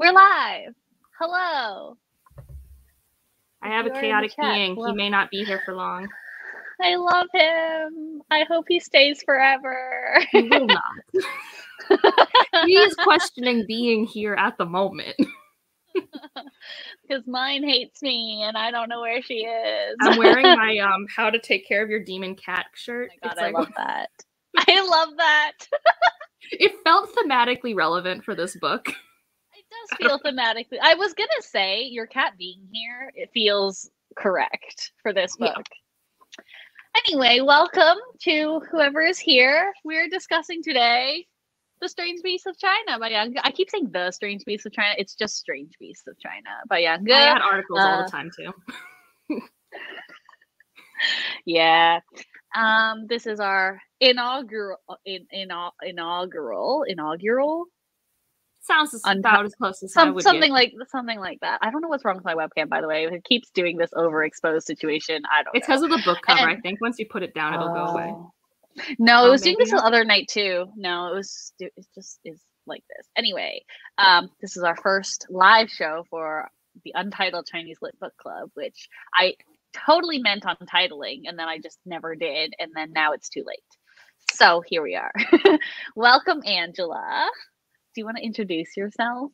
We're live. Hello. I have You a are in the chaotic being. Well- He may not be here for long. I love him. I hope he stays forever. He will not. he is questioning being here at the moment. Because mine hates me and I don't know where she is. I'm wearing my um "How to Take Care of Your Demon Cat" Oh shirt. my god, It's I like- love that. I love that. it felt thematically relevant for this book. Does feel thematically. I was gonna say your cat being here, it feels correct for this Yeah. book. Anyway, welcome to whoever is here. We're discussing today The Strange Beasts of China by Yan Ge. I keep saying The Strange Beasts of China. It's just Strange Beasts of China by Yan Ge. I add articles all uh, the time too. Yeah. Um, this is our inaugural in, in, inaugural inaugural Sounds as- about as close as I some, something get. like something like that. I don't know what's wrong with my webcam, by the way. It keeps doing this overexposed situation. I don't It's because of the book cover. I think once you put it down, it'll go away. Oh. No, it Oh, was doing this the other night too. No, it was it just is like this. Anyway, um, this is our first live show for the Untitled Chinese Lit Book Club, which I totally meant on titling, and then I just never did, and then now it's too late. So here we are. Welcome, Angela. Do you want to introduce yourself?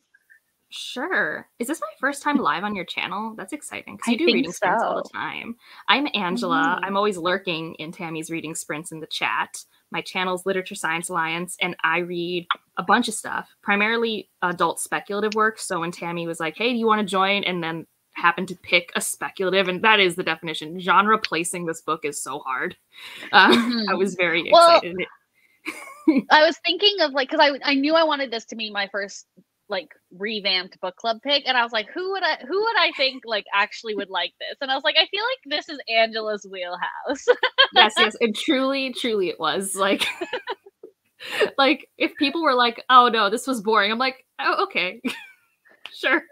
Sure. Is this my first time live on your channel? That's exciting because I you do reading sprints all the time. I'm Angela. Mhm. I'm always lurking in Tammy's reading sprints in the chat. My channel's Literature Science Alliance, and I read a bunch of stuff, primarily adult speculative works. So when Tammy was like, "Hey, do you want to join?" and then happened to pick a speculative, and that is the definition. Genre placing this book is so hard. Uh, I Mhm. was very Well, excited. I was thinking of like because I I knew I wanted this to be my first like revamped book club pick, and I was like, who would I who would I think like actually would like this? And I was like, I feel like this is Angela's wheelhouse. yes, yes, and truly, truly, it was like, like if people were like, "Oh no, this was boring," I'm like, "Oh, okay, sure."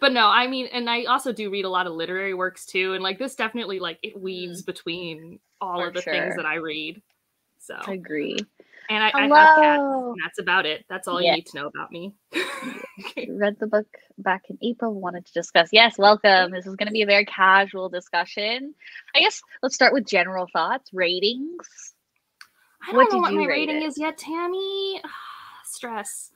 but no, I mean, and I also do read a lot of literary works too, and like this definitely like it weaves mm. between all. For of the sure. things that I read. So, I agree. and I, I have cats, and that's about it. That's all Yeah. you need to know about me. Read the book back in April. Wanted to discuss. Yes, welcome. This is going to be a very casual discussion. I guess let's start with general thoughts, ratings. I don't What know what my rating it? is yet, Tammy. Stress.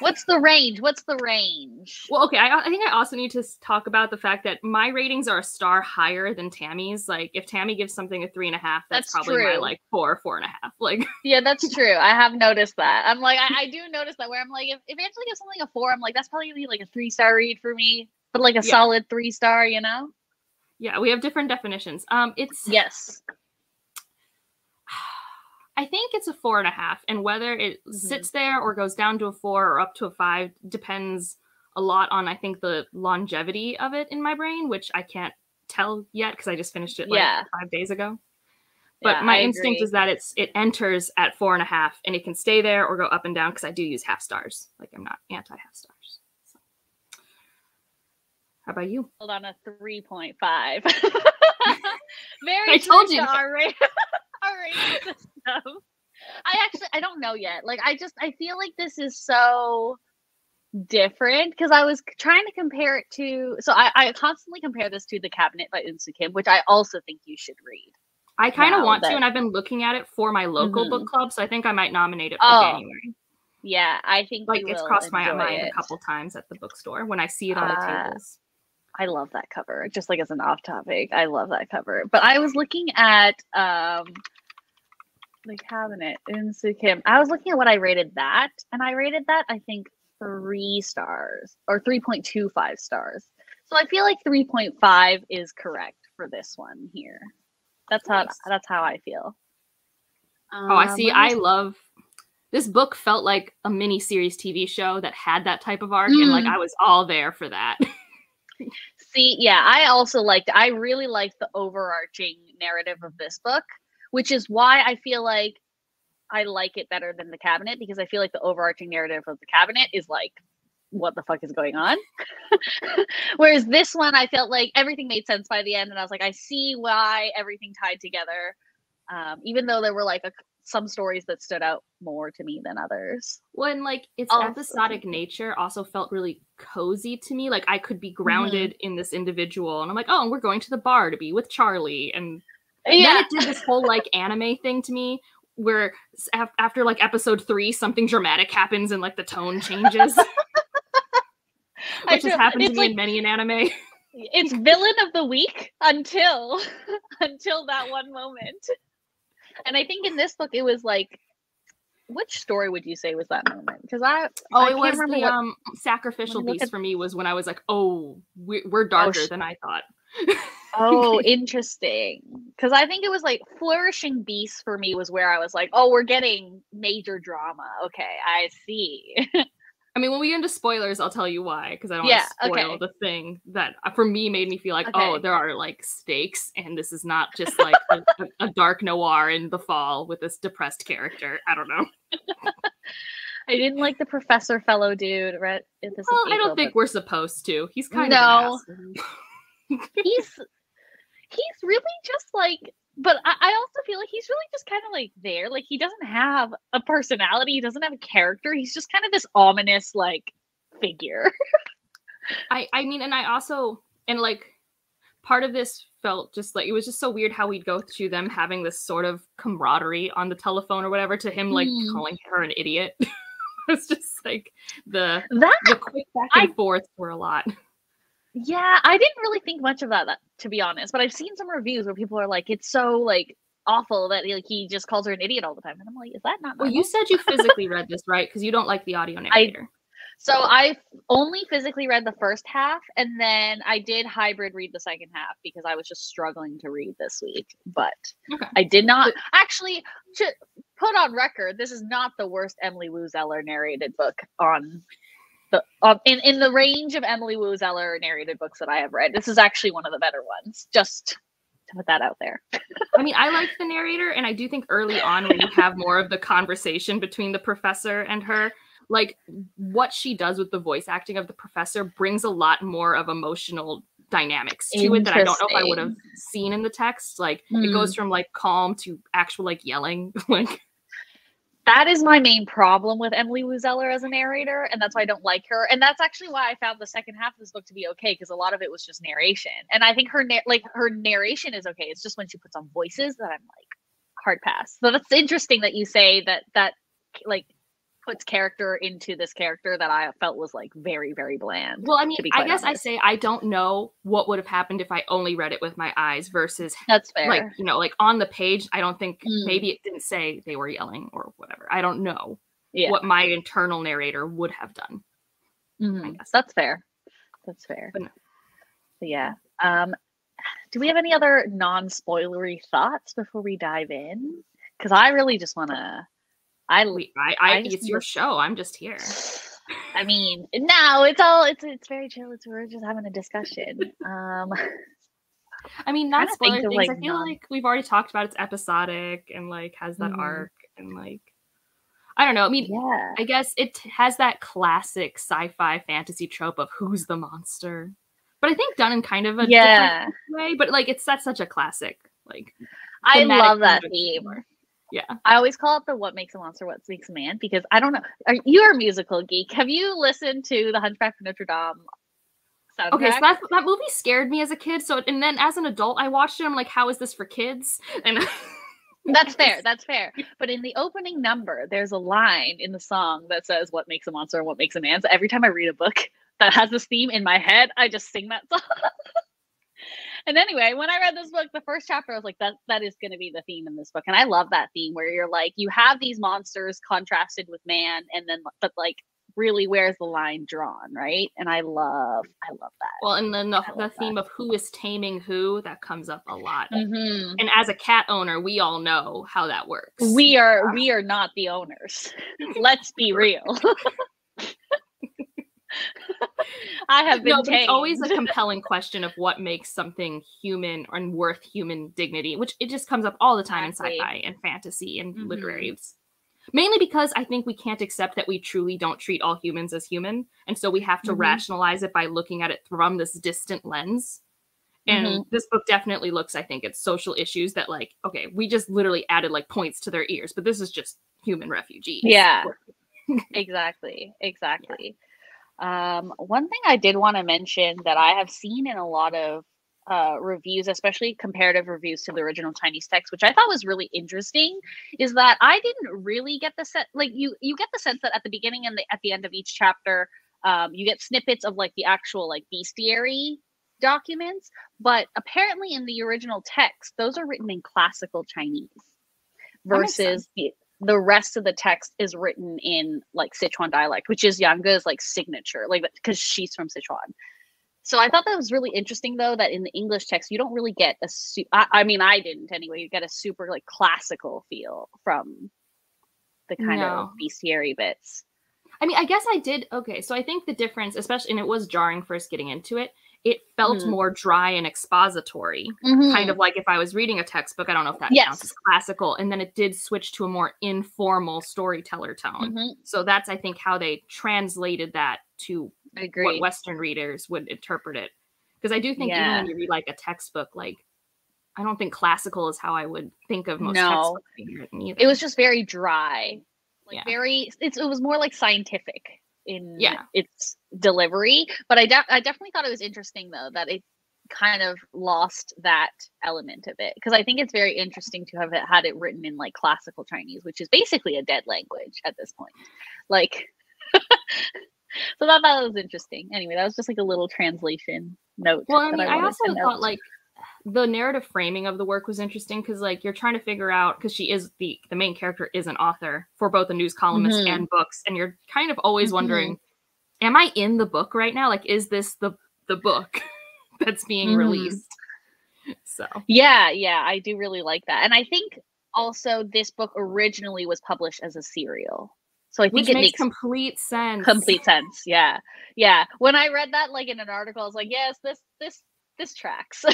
What's the range? What's the range? Well, okay. I, I think I also need to talk about the fact that my ratings are a star higher than Tammy's. Like, if Tammy gives something a three and a half, that's, That's probably my like four, four and a half. Like, Yeah, that's true. I have noticed that. I'm like, I, I do notice that where I'm like, if, if Angela gives something a four, I'm like, that's probably gonna be like a three star read for me, but like a Yeah. solid three star, you know? yeah, we have different definitions. Um, it's Yes. I think it's a four and a half, and whether it Mhm. sits there or goes down to a four or up to a five depends a lot on I think the longevity of it in my brain, which I can't tell yet because I just finished it like Yeah. five days ago. But Yeah, my I instinct agree. is that it's it enters at four and a half, and it can stay there or go up and down because I do use half stars. Like I'm not anti half stars. So. How about you? Hold on a 3.5. Very I told you. Our, ra- our. I actually I don't know yet. Like I just I feel like this is so different because I was trying to compare it to so I, I constantly compare this to the cabinet by Unsu Kim, which I also think you should read. I kind of want to, and I've been looking at it for my local Mhm. book club, so I think I might nominate it for Oh, January. Yeah, I think Like it's crossed my mind it. a couple times at the bookstore when I see it on the Uh, tables. I love that cover. Just like as an off topic, I love that cover. But I was looking at um the cabinet in Kim. I was looking at what I rated that, and I rated that I think three stars or three point two five stars. So I feel like three point five is correct for this one here. That's how Nice. that's how I feel. Oh, I Um, see. I love this book. Felt like a mini series TV show that had that type of arc, and like Mm. I was all there for that. See, yeah, I also liked I really liked the overarching narrative of this book, which is why I feel like I like it better than the cabinet because I feel like the overarching narrative of the cabinet is like what the fuck is going on? Whereas this one I felt like everything made sense by the end and I was like I see why everything tied together. Um, even though there were like a, some stories that stood out more to me than others. When like its Also- episodic nature also felt really cozy to me. Like I could be mm-hmm. grounded in this individual, and I'm like, oh, and we're going to the bar to be with Charlie, and uh, then it did this whole like anime thing to me where af- after like episode three something dramatic happens and like the tone changes. Which has happened to me like- in many an anime. it's villain of the week until until that one moment. And I think in this book it was like which story would you say was that moment? Because I oh I it was the what- um sacrificial let me look beast at- for me was when i was like oh we- we're darker sh- than i thought Oh, interesting. Because I think it was like Flourishing Beast for me was where I was like, oh, we're getting major drama. Okay, I see. I mean, when we get into spoilers, I'll tell you why, because I don't Yeah, want to spoil okay. the thing that uh, for me made me feel like, oh, there are like stakes, and this is not just like a, a- dark noir in the fall with this depressed character. I don't know. I didn't like the professor fellow dude. Right? This is Well, I don't think but we're supposed to. He's kind No. of asshole. he's he's really just like. But I, I also feel like he's really just kind of like there. Like he doesn't have a personality. He doesn't have a character. He's just kind of this ominous like figure. I I mean, and I also and like part of this felt just like it was just so weird how we'd go through them having this sort of camaraderie on the telephone or whatever to him like Hmm. calling her an idiot. it's just like the That the quick back I- and forth were a lot. Yeah, I didn't really think much of that, that to be honest. But I've seen some reviews where people are like, "It's so like awful that like he just calls her an idiot all the time," and I'm like, "Is that not?" Well, you said you physically read this, right? Because you don't like the audio narrator. So I only physically read the first half, and then I did hybrid read the second half because I was just struggling to read this week. But Okay. I did not actually to put on record. This is not the worst Emily Woo Zeller narrated book on the um, in in the range of Emily Woo Zeller narrated books that I have read. This is actually one of the better ones. Just to put that out there. I mean, I like the narrator, and I do think early on when you have more of the conversation between the professor and her, like what she does with the voice acting of the professor brings a lot more of emotional dynamics to it that I don't know if I would have seen in the text. Like it goes from like calm to actual like yelling. like that is my main problem with Emily Woo Zeller as a narrator, and that's why I don't like her. And that's actually why I found the second half of this book to be okay because a lot of it was just narration. And I think her na- like her narration is okay. It's just when she puts on voices that I'm like hard pass. So that's interesting that you say that that like puts character into this character that I felt was like very very bland. well, I mean, I guess I say I don't know what would have happened if I only read it with my eyes versus That's fair. like you know like on the page i don't think Mm. maybe it didn't say they were yelling or whatever i don't know yeah, what my internal narrator would have done Mhm. guess. that's fair. That's fair. But no. But yeah. Um, do we have any other non-spoilery thoughts before we dive in? Because I really just want to. I, I, I, I it's your show i'm just here I mean, no, it's all it's it's very chill. It's we're just having a discussion. Um, i mean not spoiler things like, i feel like we've already talked about it's episodic and like has that Mhm. arc and like i don't know i mean yeah, i guess it has that classic sci-fi fantasy trope of who's the monster but i think done in kind of a yeah. different way but like it's that's such a classic like I love that theme. Yeah I always call it the "What Makes a Monster, What Makes a Man" because I don't know. Are, you're a musical geek. Have you listened to the Hunchback of Notre Dame soundtrack? Okay, so that that movie scared me as a kid. So and then as an adult, I watched it. I'm like, how is this for kids? And That's fair. That's fair. But in the opening number, there's a line in the song that says "What makes a monster and what makes a man." So every time I read a book that has this theme in my head, I just sing that song. and anyway, when I read this book, the first chapter, I was like, "That that is going to be the theme in this book," and I love that theme where you're like, you have these monsters contrasted with man, and then but like really where's the line drawn, right? And I love, I love that. well, and then the, the theme of who is taming who that comes up a lot. Mhm. And as a cat owner, we all know how that works. We are we are not the owners. Let's be real. I have been no, but it's always a compelling question of what makes something human and worth human dignity, which it just comes up all the time Exactly. in sci-fi and fantasy and Mhm. literary. Mainly because I think we can't accept that we truly don't treat all humans as human, and so we have to Mhm. rationalize it by looking at it from this distant lens. And Mhm. this book definitely looks, I think, at social issues that, like, okay, we just literally added like points to their ears, but this is just human refugees. Yeah. exactly exactly um one thing i did want to mention that i have seen in a lot of uh reviews especially comparative reviews to the original chinese text which i thought was really interesting is that i didn't really get the set like you you get the sense that at the beginning and the, at the end of each chapter um you get snippets of like the actual like bestiary documents but apparently in the original text those are written in classical chinese versus the the rest of the text is written in like Sichuan dialect, which is Yan Ge's like signature, like because she's from Sichuan. So I thought that was really interesting, though, that in the English text you don't really get a. Su- I, I mean, I didn't anyway. You get a super like classical feel from the kind No. of bestiary bits. I mean, I guess I did. Okay, so I think the difference, especially, and it was jarring first getting into it, it felt Mhm. more dry and expository. Kind of like if I was reading a textbook, I don't know if that Yes. counts as classical. And then it did switch to a more informal storyteller tone. Mhm. So that's, I think, how they translated that to what Western readers would interpret it. Because I do think even when you read like a textbook, like I don't think classical is how I would think of most No. textbooks being it was just very dry, like Yeah. very. It's, it was more like scientific in Yeah. its delivery. But I, de- I definitely thought it was interesting though that it kind of lost that element of it because I think it's very interesting to have it, had it written in like classical Chinese, which is basically a dead language at this point. Like, so that that was interesting. Anyway, that was just like a little translation note. Well, I mean, I, wanted also thought like the narrative framing of the work was interesting because like you're trying to figure out because she is the the main character is an author for both a news columnist Mhm. and books, and you're kind of always Mhm. wondering, am I in the book right now? Like, is this the the book that's being Mhm. released? So Yeah, yeah, I do really like that. And I think also this book originally was published as a serial. So I think which it makes makes complete sense. complete sense. Yeah. Yeah. When I read that like in an article, I was like, yes, this this this tracks.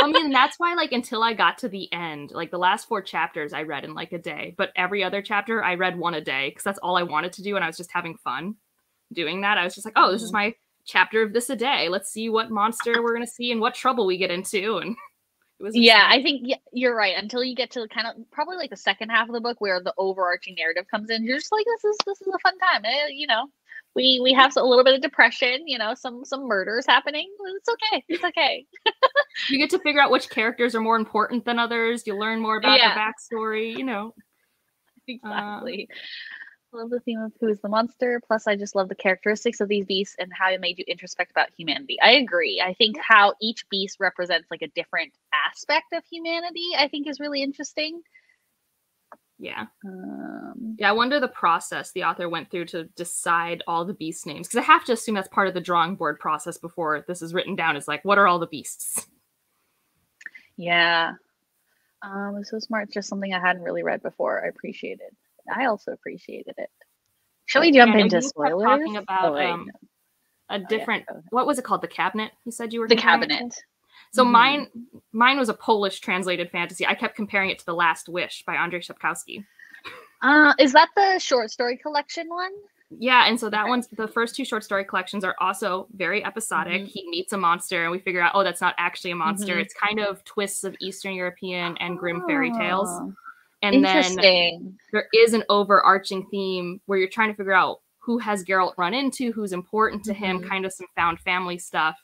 I mean, that's why, like, until I got to the end, like the last four chapters, I read in like a day. But every other chapter, I read one a day because that's all I wanted to do, and I was just having fun doing that. I was just like, oh, this is Mhm. my chapter of this a day. Let's see what monster we're gonna see and what trouble we get into. And it was yeah, I think yeah, you're right. Until you get to kind of probably like the second half of the book where the overarching narrative comes in, you're just like, this is this is a fun time. Eh, you know, we we have a little bit of depression. You know, some some murders happening. It's okay. It's okay. you get to figure out which characters are more important than others. You learn more about Yeah. their backstory. You know, exactly. I love the theme of who is the monster. Plus, I just love the characteristics of these beasts and how it made you introspect about humanity. I agree. I think how each beast represents like a different aspect of humanity. I think is really interesting. Yeah. Um, Yeah, I wonder the process the author went through to decide all the beast names. Because I have to assume that's part of the drawing board process before this is written down. Is like, what are all the beasts? yeah. Um, it's so smart. It's just something I hadn't really read before. I appreciate it. I also appreciated it. Shall we jump Yeah, into spoilers? talking about, Oh, um. A different. go ahead. What was it called? The cabinet. You said you were the it cabinet. So Mhm. mine, mine was a Polish translated fantasy. I kept comparing it to The Last Wish by Andrzej Sapkowski. Uh, is that the short story collection one? Yeah, and so that Okay. one's the first two short story collections are also very episodic. Mhm. He meets a monster, and we figure out, oh, that's not actually a monster. Mhm. It's kind of twists of Eastern European and grim fairy tales. Oh, And then there is an overarching theme where you're trying to figure out who has Geralt run into, who's important to him, Mhm. kind of some found family stuff.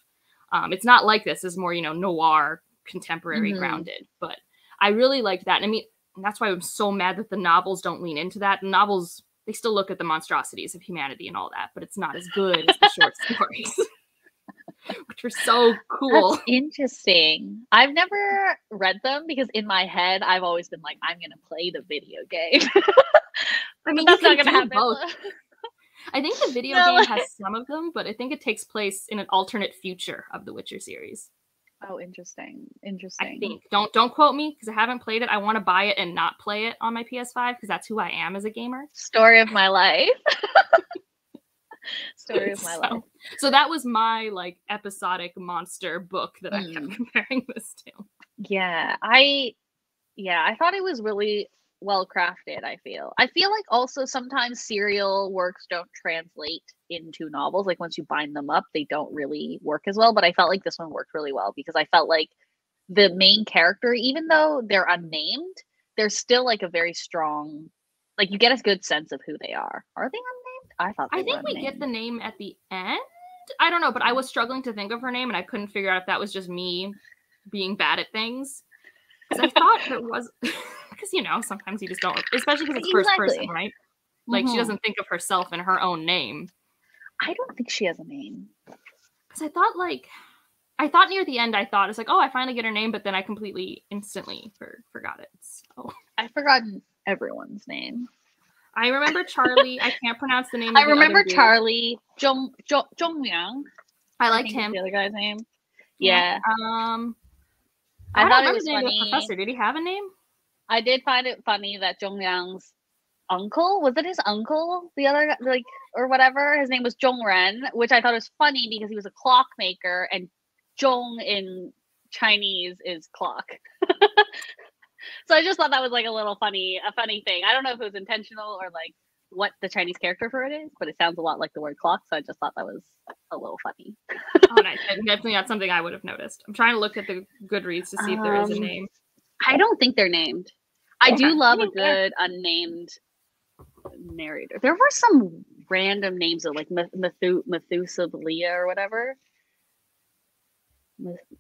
Um, it's not like this; it's more you know noir, contemporary Mhm. grounded. But I really liked that. And I mean, and that's why I'm so mad that the novels don't lean into that. The novels they still look at the monstrosities of humanity and all that, but it's not as good as the short stories, which were so cool. That's interesting. I've never read them because in my head I've always been like, I'm gonna play the video game. I mean, That's not gonna happen. I think the video No, game has some of them, but I think it takes place in an alternate future of the Witcher series. Oh, interesting. Interesting. I think. Don't don't quote me because I haven't played it. I want to buy it and not play it on my PS5 because that's who I am as a gamer. Story of my life. Story of my So- life. So that was my like episodic monster book that I kept Mm. comparing this to. Yeah, I yeah, I thought it was really well crafted. I feel. I feel like also sometimes serial works don't translate into novels. Like once you bind them up, they don't really work as well. But I felt like this one worked really well because I felt like the main character, even though they're unnamed, they're still like a very strong. Like you get a good sense of who they are. Are they unnamed? I thought. I think we get the name at the end. I don't know, but I was struggling to think of her name, and I couldn't figure out if that was just me being bad at things. Because I thought it was, because you know, sometimes you just don't, especially because it's first person, right? Like she Mhm. doesn't think of herself in her own name. I don't think she has a name. Because I thought like, I thought near the end, I thought it's like, oh, I finally get her name, but then I completely instantly for, forgot it. So I've forgotten everyone's name. I remember Charlie. I can't pronounce the name. I of the other remember. Charlie Jong Jong Zhongliang. I I liked think him. The other guy's name. Yeah, Um, I, I, thought don't it was the name of the funny. professor. Did he have a name? I did find it funny that Zhongliang's uncle was it his uncle, the other like or whatever. His name was Zhongren, which I thought was funny because he was a clockmaker, and Zhong in Chinese is clock. so I just thought that was like a little funny, a funny thing. I don't know if it was intentional or like what the Chinese character for it is, but it sounds a lot like the word clock. So I just thought that was a little funny. oh, nice. Definitely not something I would have noticed. I'm trying to look at the Goodreads to see if there is a Um, name. I don't think they're named. I do love a good unnamed narrator. There were some random names of like Meth- Methu- Methuselah or whatever.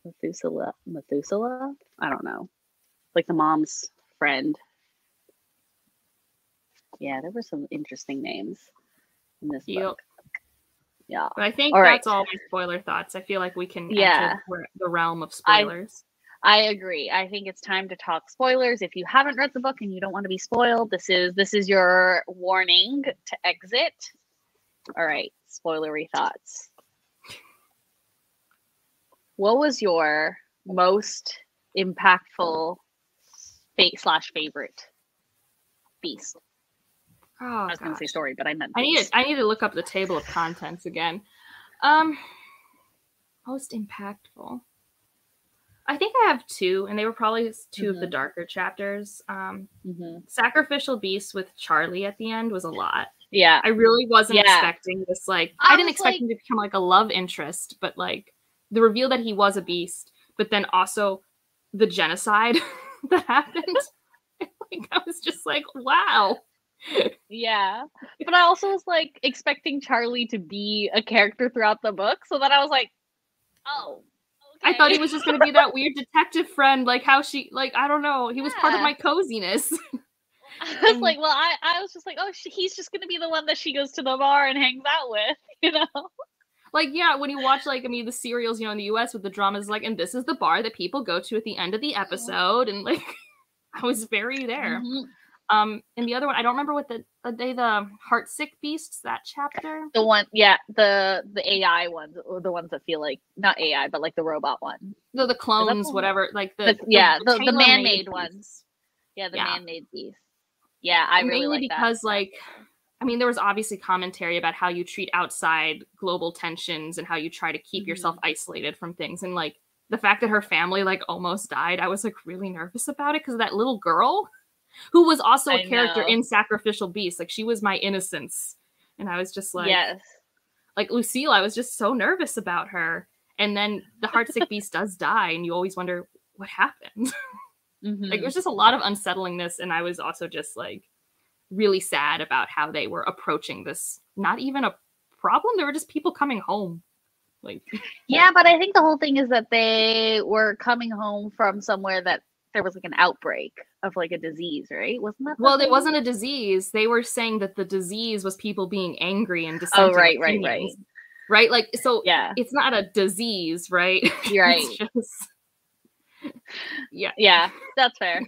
Methuselah, Methuselah. I don't know. Like the mom's friend. Yeah, there were some interesting names in this Yep. book. Yeah. But I think all right. that's all my spoiler thoughts. I feel like we can Yeah. enter the- the realm of spoilers. I agree. I think it's time to talk spoilers. If you haven't read the book and you don't want to be spoiled, this is this is your warning to exit. All right, spoilery thoughts. What was your most impactful fate slash favorite beast? oh, I was going to say story, but I meant I need to, I need to look up the table of contents again. Um, most impactful. I think I have two, and they were probably 2 of the Mhm. darker chapters. Um, Mhm. Sacrificial Beast with Charlie at the end was a lot. Yeah, I really wasn't Yeah. expecting this. Like, I I, didn't expect like- him to become like a love interest, but like the reveal that he was a beast, but then also the genocide that happened. like, I was just like, wow. yeah. But I also was like expecting Charlie to be a character throughout the book, so that I was like, oh. I thought he was just going to be that weird detective friend, like how she, like I don't know, he was part of my coziness. I was like, well, I, I was just like, oh, sh- he's just gonna be the one that she goes to the bar and hangs out with, you know? like yeah, when you watch like I mean the serials, you know, in the U.S. with the dramas, like, and this is the bar that people go to at the end of the episode, and like I was very there. Mhm. Um, and the other one, I don't remember what the are they the heartsick beasts that chapter. The one, yeah, the the AI ones, or the ones that feel like not AI, but like the robot one. The the clones, one? whatever, like the, The- yeah, the- the tailor-made man-made ones. Yeah, the Yeah. man-made beast. Yeah, I really Mainly like that. because like I mean there was obviously commentary about how you treat outside global tensions and how you try to keep yourself Mm-hmm. isolated from things and like the fact that her family like almost died I was like really nervous about it because that little girl who was also a character know. in Sacrificial Beast. Like she was my innocence. And I was just like yes, like Lucille I was just so nervous about her. And then the heartsick beast does die and you always wonder what happened. Mhm. like it was just a lot of unsettlingness and i was also just like really sad about how they were approaching this. Not even a problem There were just people coming home. Like yeah, but I think the whole thing is that they were coming home from somewhere that there was like an outbreak of like a disease, right? Wasn't that? well it wasn't a disease they were saying that the disease was people being angry and Oh, dissenting right, right, right. right like so Yeah, it's not a disease right right. Just- yeah Yeah, that's fair.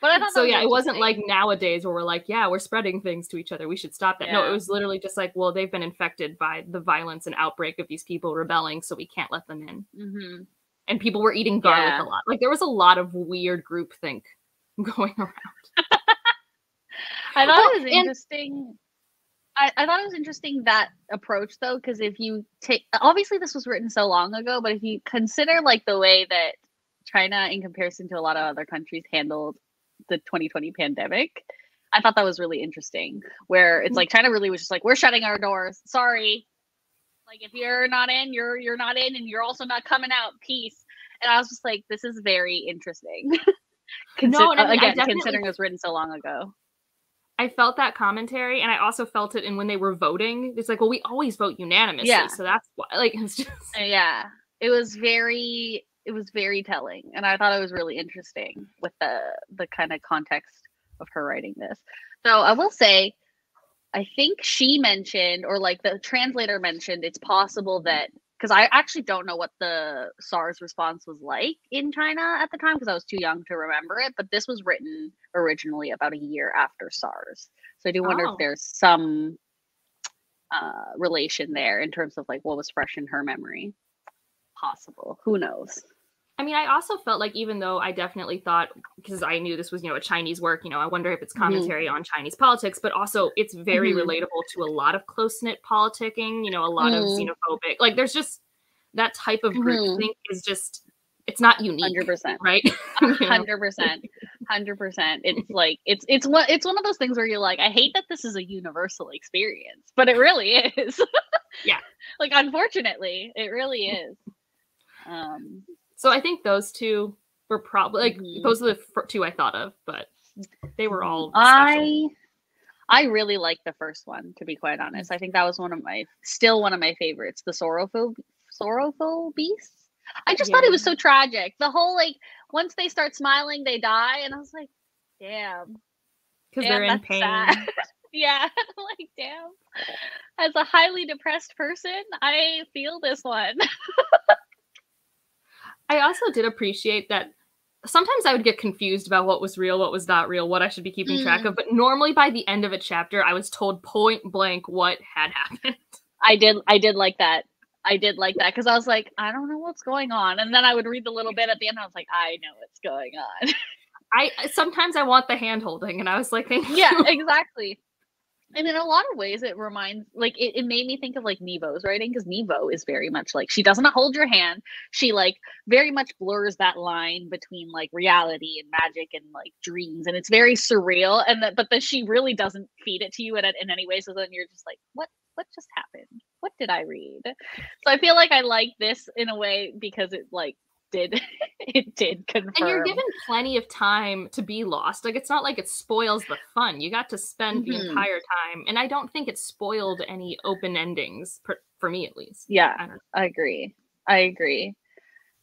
But I thought so yeah it wasn't like nowadays where we're like yeah we're spreading things to each other we should stop that no it was literally just like well they've been infected by the violence and outbreak of these people rebelling so we can't let them in Mhm. and people were eating garlic Yeah. a lot like there was a lot of weird groupthink going around I thought it was and- interesting. I, I thought it was interesting that approach though, because if you take obviously this was written so long ago, but if you consider like the way that China, in comparison to a lot of other countries, handled the 2020 pandemic. I thought that was really interesting. Where it's mm. like China really was just like, we're shutting our doors. Sorry. Like if you're not in, you're you're not in, and you're also not coming out. Peace. And I was just like, this is very interesting. No, I mean, I again, considering it was written so long ago. I felt that commentary, and I also felt it in when they were voting. It's like, well, we always vote unanimously, Yeah. so that's why. Like, it's just Uh, Yeah, it was very it was very telling, and I thought it was really interesting with the the kind of context of her writing this. So I will say, I think she mentioned, or like the translator mentioned, it's possible that because I actually don't know what the SARS response was like in China at the time because I was too young to remember it. But this was written originally about a year after SARS, so I do wonder Oh. if there's some uh, relation there in terms of like what was fresh in her memory possible. Who knows? I mean, I also felt like even though I definitely thought because I knew this was, you know, a Chinese work, you know, I wonder if it's Mhm. commentary on Chinese politics, but also it's very Mhm. relatable to a lot of close knit politicking, you know, a lot of Mhm. xenophobic. Like there's just that type of Mhm. groupthink is just it's not unique, Hundred percent. right? You know? Hundred percent. Hundred percent. It's like it's it's one it's one of those things where you're like, I hate that this is a universal experience, but it really is. Yeah. like unfortunately, it really is. Um So I think those two were probably like Mhm. those are the fir- two I thought of, but they were all. special. I I really like the first one, to be quite honest. I think that was one of my still one of my favorites, the sorrowful sorrowful beasts. I just thought it was so tragic. The whole like once they start smiling, they die, and I was like, damn. because they're in pain. yeah, like damn. As a highly depressed person, I feel this one. I also did appreciate that sometimes I would get confused about what was real, what was not real, what I should be keeping track Mm. of. But normally by the end of a chapter, I was told point blank what had happened. I did I did like that. I did like that because I was like, I don't know what's going on. And then I would read the little bit at the end. I was like, I know what's going on. I sometimes I want the hand holding, and I was like, thank yeah, you. exactly. And in a lot of ways, it reminds, like, it, it made me think of like Nevo's writing because Nevo is very much like she doesn't hold your hand. She like very much blurs that line between like reality and magic and like dreams, and it's very surreal. And that, but then she really doesn't feed it to you in, in any way. So then you're just like, what? What just happened? What did I read? So I feel like I like this in a way because it like did it did confirm. And you're given plenty of time to be lost. Like it's not like it spoils the fun. You got to spend Mhm. the entire time, and I don't think it spoiled any open endings per, for me at least. Yeah, I I agree. I agree.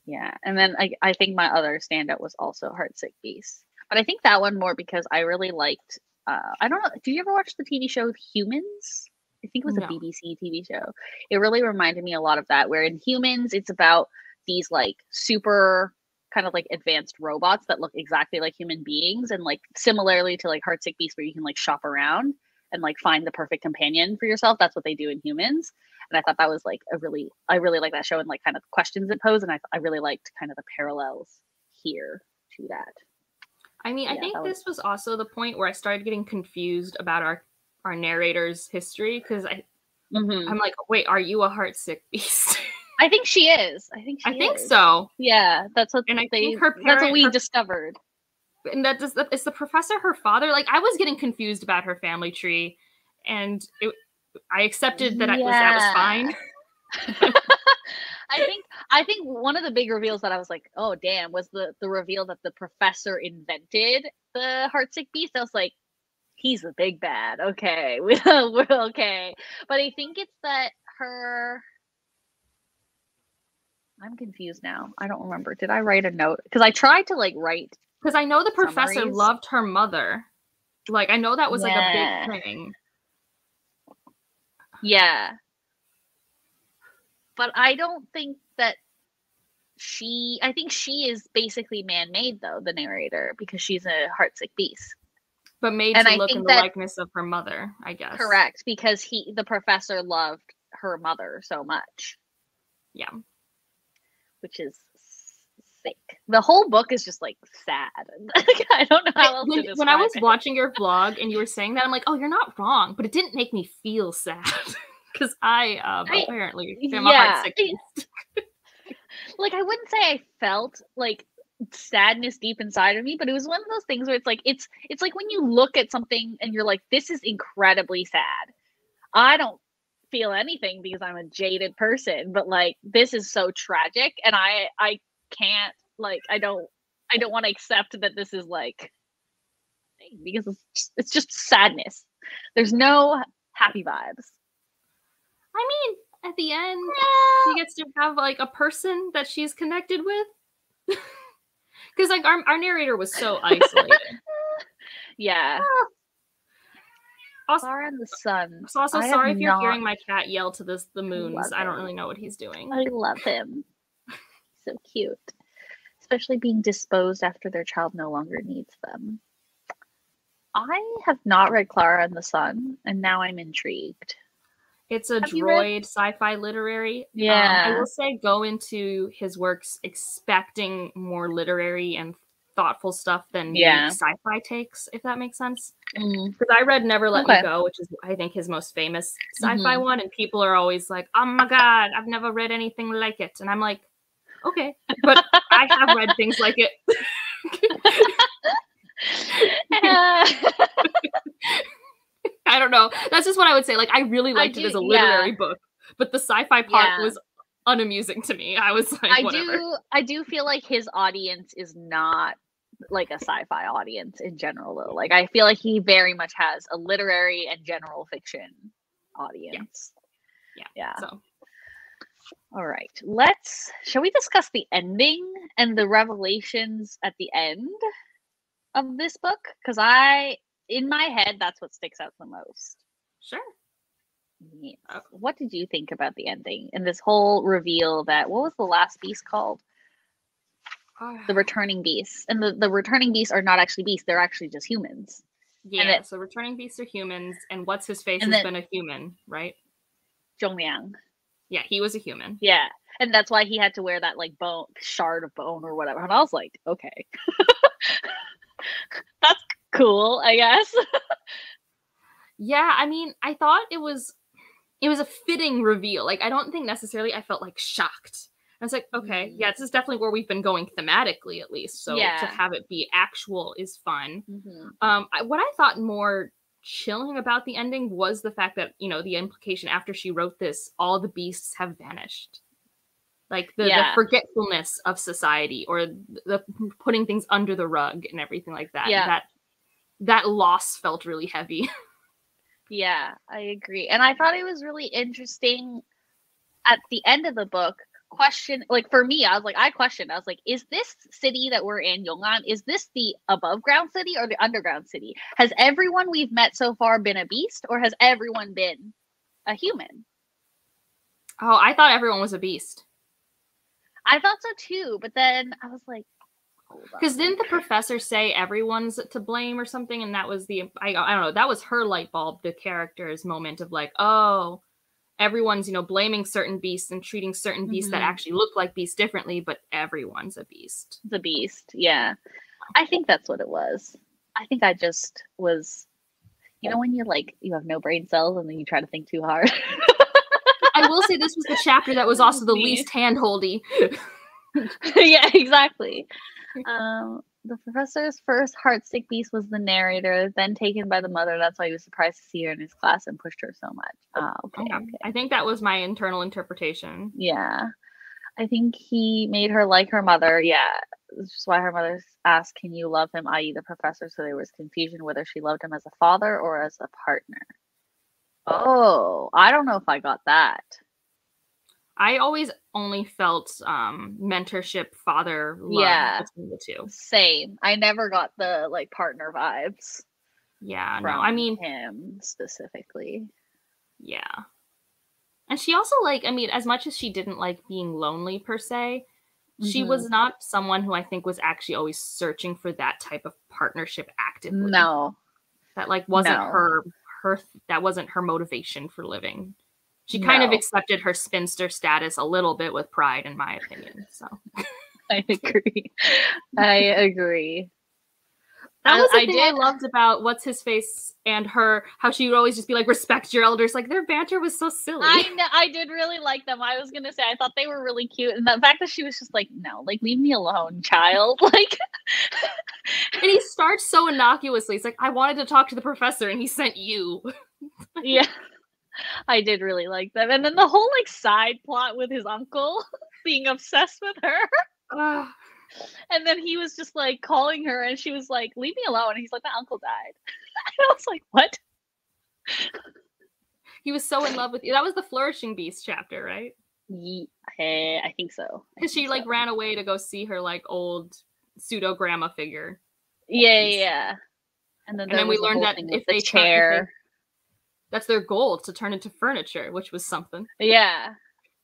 Yeah. And then I, I think my other standout was also Heartsick Beast. But I think that one more because I really liked uh I don't know, did you ever watch the TV show Humans? I think it was No. a BBC TV show. It really reminded me a lot of that, where in Humans it's about these like super kind of like advanced robots that look exactly like human beings and like similarly to like Heartsick Beast where you can like shop around and like find the perfect companion for yourself. That's what they do in humans and I thought that was like a really I really like that show and like kind of questions it posed and I, I really liked kind of the parallels here to that. I mean, I think was- this was also the point where I started getting confused about our our narrator's history because I Mhm. I'm like, wait, are you a heartsick beast? I think she is. I think she I think so, Yeah, that's what And I they think her that's what we her- discovered. and that does is the professor her father? Like, I was getting confused about her family tree, and it, I accepted that I was that was fine. I think I think one of the big reveals that I was like, oh damn, was the the reveal that the professor invented the heartsick beast. I was like, he's the big bad. Okay, we're okay. But I think it's that her. I'm confused now. I don't remember. Did I write a note? Because I tried to like write. Because I know the professor Summaries? loved her mother. Like, I know that was like a big thing. Yeah. But I don't think that she. I think she is basically man-made though, the narrator, because she's a heartsick beast. But made And to I look in the that- likeness of her mother, I guess. Correct, because he the professor loved her mother so much. Yeah. Which is sick. The whole book is just like sad. I don't know how else when, when I was it. watching your vlog and you were saying that, I'm like, oh, you're not wrong, but it didn't make me feel sad because I, um, I- apparently am yeah, a like I wouldn't say I felt like sadness deep inside of me, but it was one of those things where it's like it's it's like when you look at something and you're like, this is incredibly sad. I don't feel anything because I'm a jaded person, but like this is so tragic and I I can't like I don't I don't want to accept that this is like because it's just, it's just sadness. There's no happy vibes. I mean, at the end, Yeah. she gets to have like a person that she's connected with. Because like our, our narrator was so isolated. Yeah. Oh, Also, Clara and the Sun. so also I sorry if you're not- hearing my cat yell to this the moons. love I don't really know what he's doing. I love him. So cute. Especially being disposed after their child no longer needs them. I have not read Clara and the Sun, and now I'm intrigued. It's a Have droid sci-fi literary. Um, Yeah. I will say go into his works expecting more literary and thoughtful stuff than Yeah. sci-fi takes, if that makes sense. Because I read Never Let Okay. Me Go, which is I think his most famous sci-fi Mhm. one, and people are always like, "Oh my god, I've never read anything like it," and I'm like, "Okay," but I have read things like it. I don't know. That's just what I would say. Like I really I liked it as a yeah. literary book, but the sci-fi part Yeah. was unamusing to me. I was like, I whatever. do I do feel like his audience is not like a sci-fi audience in general though. Like I feel like he very much has a literary and general fiction audience. Yeah. Yeah. So All right. Let's shall we discuss the ending and the revelations at the end of this book? Because I in my head that's what sticks out the most. sure. Okay. What did you think about the ending and this whole reveal that what was the last beast called? The ah. returning beasts. And the, the returning beasts are not actually beasts, they're actually just humans. yeah. it- so returning beasts are humans, and what's his face has then- been a human, right? Zhongliang. Yeah, he was a human. Yeah. And that's why he had to wear that like bone shard of bone or whatever. And I was like, okay. that's cool, I guess. Yeah, I mean, I thought it was it was a fitting reveal. Like I don't think necessarily I felt like shocked. I was like, okay, Mm. yeah, this is definitely where we've been going thematically at least. So yeah. to have it be actual is fun. Mhm. Um, I, what I thought more chilling about the ending was the fact that you know the implication after she wrote this, all the beasts have vanished. Like the, Yeah. the forgetfulness of society, or the putting things under the rug and everything like that. Yeah. That that loss felt really heavy. Yeah, I agree. And I thought it was really interesting at the end of the book. Question like for me, I was like, I questioned. I was like, is this city that we're in, Yongan, is this the above ground city or the underground city? Has everyone we've met so far been a beast, or has everyone been a human? oh, I thought everyone was a beast. I thought so too, but then I was like, Because didn't the professor say everyone's to blame or something? And that was the I, I don't know. That was her light bulb, the character's moment of like, oh, everyone's you know blaming certain beasts and treating certain beasts that Mhm. actually look like beasts differently, but everyone's a beast. the beast. Yeah. I think that's what it was. I think I just was you know when you're like you have no brain cells and then you try to think too hard. I will say this was the chapter that was also the least handholdy. yeah, exactly. Um, the professor's first heartsick beast was the narrator, then taken by the mother. That's why he was surprised to see her in his class and pushed her so much. Ah, okay. Yeah, okay. I think that was my internal interpretation. Yeah. I think he made her like her mother. Yeah. This is why her mother asked, Can you love him, i.e., the professor? So there was confusion whether she loved him as a father or as a partner. Oh, I don't know if I got that. I always only felt um mentorship father love Yeah. between the two. Same. I never got the like partner vibes. Yeah, no, I mean him specifically. Yeah. And she also like, I mean, as much as she didn't like being lonely per se, she Mhm. was not someone who I think was actually always searching for that type of partnership actively. No. That like wasn't No. her her that wasn't her motivation for living. She kind of accepted her spinster status a little bit with pride in my opinion. So I agree. I agree. That I- was the I thing I loved about what's his face and her, how she would always just be like, respect your elders. Like their banter was so silly. I know, I did really like them. I was gonna say I thought they were really cute, and the fact that she was just like, "No, like leave me alone, child." Like, and he starts so innocuously. It's like, I wanted to talk to the professor and he sent you. yeah, I did really like them, and then the whole like side plot with his uncle being obsessed with her, and then he was just like calling her, and she was like, "Leave me alone," and he's like, "My uncle died." and I was like, "What?" he was so in love with you. That was the Flourishing Beast chapter, right? Yeah, eh, I think so. Because she like so. ran away to go see her like old pseudo grandma figure. Yeah, yeah, yeah. And then, And then we learned that if with the they turn- if they- chair. That's their goal to turn into furniture, which was something. Yeah.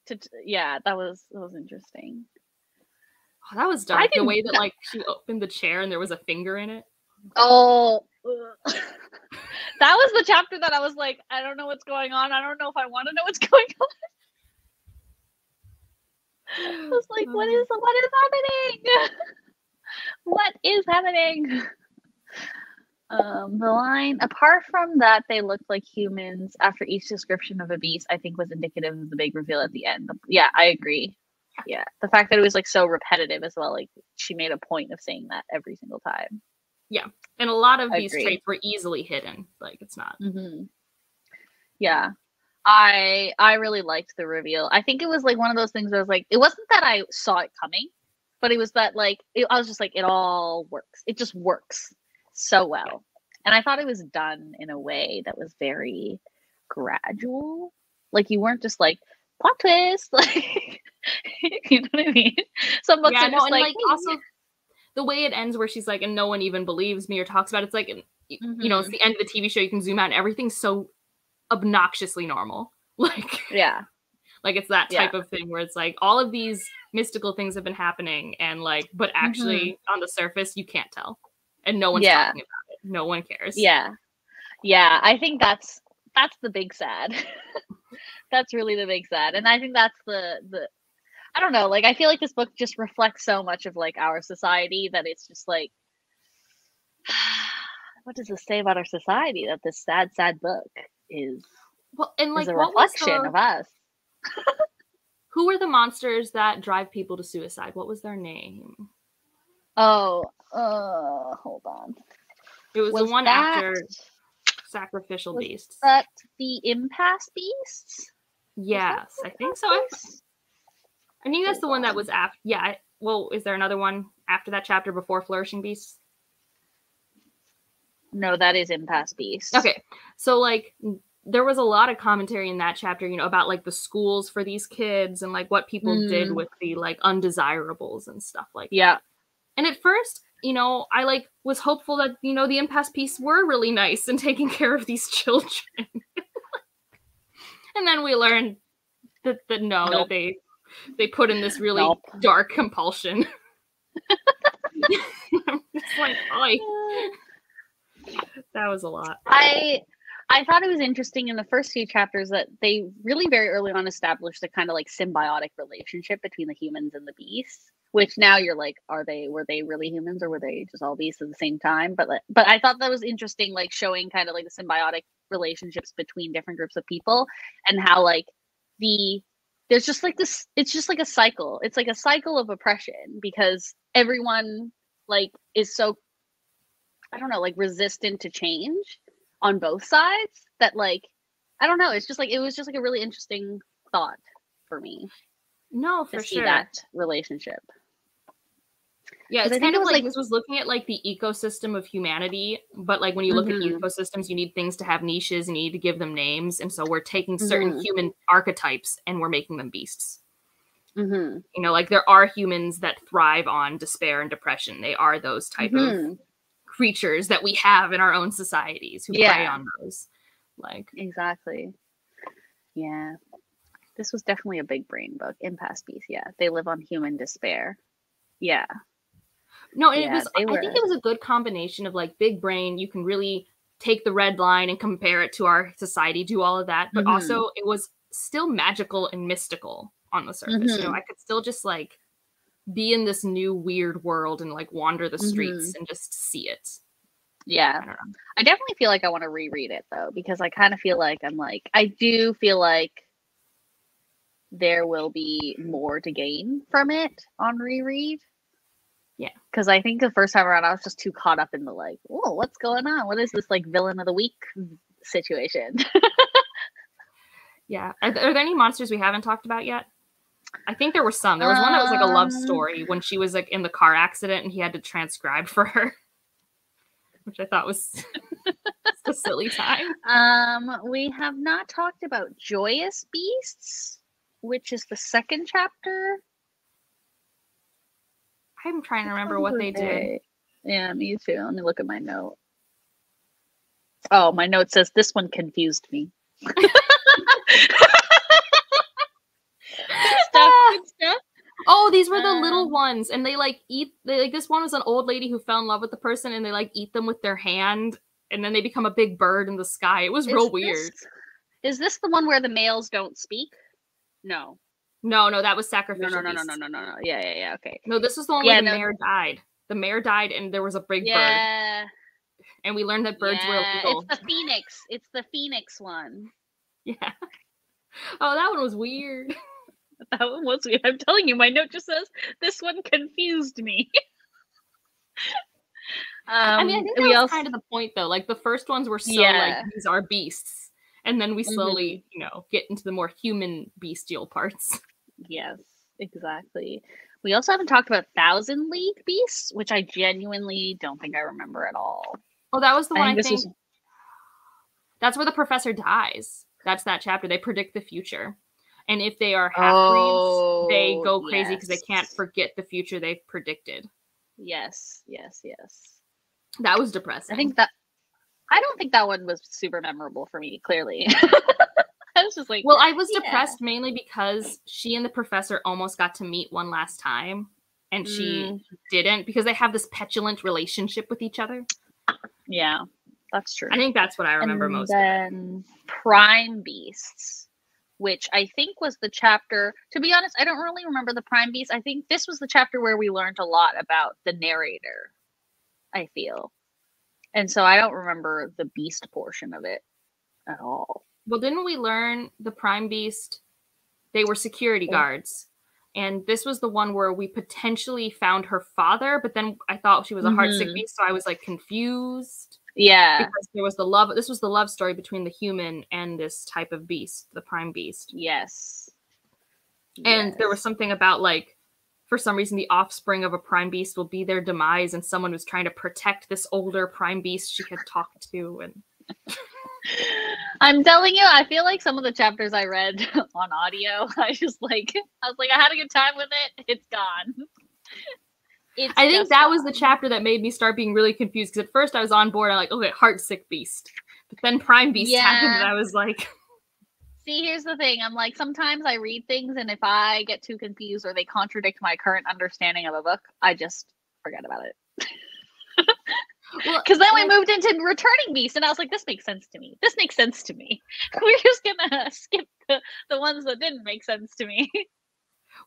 To, yeah, that was that was interesting. Oh, that was I dark. The way that like she opened the chair and there was a finger in it. Oh, that was the chapter that I was like, I don't know what's going on. I don't know if I want to know what's going on. I was like, what is what is happening? what is happening? Um, the line, apart from that, they looked like humans after each description of a beast, I think was indicative of the big reveal at the end. Yeah, I agree. Yeah, the fact that it was like so repetitive as well, like she made a point of saying that every single time. Yeah. And a lot of these traits were easily hidden. Like it's not. Mm-hmm. Yeah, I I really liked the reveal. I think it was like one of those things where I was like, it wasn't that I saw it coming, but it was that like it, I was just like, it all works. It just works so well, and I thought it was done in a way that was very gradual. Like you weren't just like plot twist, like you know what I mean. Some books yeah, are no, just and like, like, also the way it ends where she's like, and no one even believes me or talks about it, it's like y- you know, it's mm-hmm. the end of the TV show, you can zoom out and everything's so obnoxiously normal. Like yeah, like it's that Yeah. type of thing where it's like all of these mystical things have been happening and like but mm-hmm. actually on the surface you can't tell. And no one's. Yeah. talking about it. No one cares. Yeah. Yeah, I think that's that's the big sad. that's really the big sad. And I think that's the the I don't know, like I feel like this book just reflects so much of like our society that it's just like what does this say about our society that this sad sad book is Well and like is a what reflection the, of us. who were the monsters that drive people to suicide? What was their name? Oh, uh hold on. It was, the one that, after Sacrificial was Beasts. that the impasse beasts? Yes, I think so. I? I think that's the one that was after. Yeah. I- Well, is there another one after that chapter before Flourishing Beasts? No, that is impasse beasts. Okay. So like there was a lot of commentary in that chapter, you know, about like the schools for these kids and like what people did Mm. with the like undesirables and stuff like Yeah. And at first, you know, I like was hopeful that, you know, the impasse beasts were really nice and taking care of these children. and then we learned that that no, that they they put in this really Nope. dark compulsion. I'm just like, "Oy." that was a lot. I I thought it was interesting in the first few chapters that they really very early on established a kind of like symbiotic relationship between the humans and the beasts. Which now you're like, are they were they really humans or were they just all beasts at the same time? But like, but I thought that was interesting, like showing kind of like the symbiotic relationships between different groups of people and how like the there's just like this it's just like a cycle it's like a cycle of oppression because everyone like is so i don't know like resistant to change on both sides that like i don't know it's just like it was just like a really interesting thought for me No, to for see sure. that relationship Yeah, it's kind it of like, like- this was looking at like the ecosystem of humanity, but like when you look Mhm. at ecosystems, you need things to have niches and you need to give them names, and so we're taking certain Mhm. human archetypes and we're making them beasts. mm-hmm. You know, like there are humans that thrive on despair and depression. They are those type of Mhm. Creatures that we have in our own societies who prey on those. Like, exactly yeah this was definitely a big brain book impasse beast yeah they live on human despair yeah no, and Yeah, it was. I were- think it was a good combination of like big brain. You can really take the red line and compare it to our society, do all of that, but Mhm. also it was still magical and mystical on the surface. You know, Mhm. I could still just like be in this new weird world and like wander the streets Mm-hmm. and just see it. Yeah. I. I definitely feel like I want to reread it though, because I kind of feel like I'm like, I do feel like there will be more to gain from it on reread. Yeah. Because I think the first time around, I was just too caught up in the like, oh, what's going on? What is this like villain of the week situation? Yeah. Are, th- are there any monsters we haven't talked about yet? I think there were some. There was one that was like a love Um, story when she was like in the car accident and he had to transcribe for her, which I thought was a silly time. um, we have not talked about Joyous Beasts, which is the second chapter. I'm trying to remember what they did. Yeah, me too. Let me look at my note. Oh, my note says this one confused me. stuff, good stuff. Oh, these were the little Um, ones, and they like eat. They, like this one was an old lady who fell in love with the person, and they like eat them with their hand, and then they become a big bird in the sky. It was real Is weird. this- is this the one where the males don't speak? No. No, no, that was sacrificial. no, no, no, no, no, no, no. Yeah, yeah, yeah. Okay. No, this was the one Yeah, where the no. mayor died. The mayor died, and there was a big bird, Yeah. and we learned that birds were yeah. illegal. It's the phoenix. It's the phoenix one. Yeah. Oh, that one was weird. That one was weird. I'm telling you, my note just says this one confused me. um, I mean, I think that we was also kind of the point, though. Like the first ones were so Yeah. like these are beasts, and then we slowly, you know, get into the more human bestial parts. yes, exactly. We also haven't talked about Thousand League Beasts, which I genuinely don't think I remember at all. Oh, that was the I one I think think. was- That's where the professor dies. That's that chapter. They predict the future, and if they are half breeds, they Oh, go crazy because they can't forget the future they've predicted. Yes, yes, yes. That was depressing. I think that I don't think that one was super memorable for me. Clearly, I was just like, Well, I was Yeah. depressed mainly because she and the professor almost got to meet one last time, and she Mm. didn't because they have this petulant relationship with each other. yeah, that's true. I think that's what I remember and most. then Prime Beasts, which I think was the chapter. To be honest, I don't really remember the Prime Beast. I think this was the chapter where we learned a lot about the narrator. I feel, and so I don't remember the beast portion of it at all. Well, didn't we learn the Prime Beast? They were security guards. And this was the one where we potentially found her father, but then I thought she was a heart sick Mhm. beast, so I was like confused Yeah, because there was the love. This was the love story between the human and this type of beast, the Prime Beast. yes. And there was something about like, for some reason, the offspring of a Prime Beast will be their demise, and someone was trying to protect this older Prime Beast she had talked to, and I'm telling you, I feel like some of the chapters I read on audio, I just like, I was like, I had a good time with it. It's gone. It's I think that was the chapter that made me start being really confused because at first I was on board. I'm like, okay, heart sick beast. But then Prime Beast happened, and I was like, See, here's the thing. I'm like, sometimes I read things, and if I get too confused or they contradict my current understanding of a book, I just forget about it. well, Because then we like- moved into Returning Beast, and I was like, this makes sense to me. This makes sense to me. We're just gonna skip the, the ones that didn't make sense to me.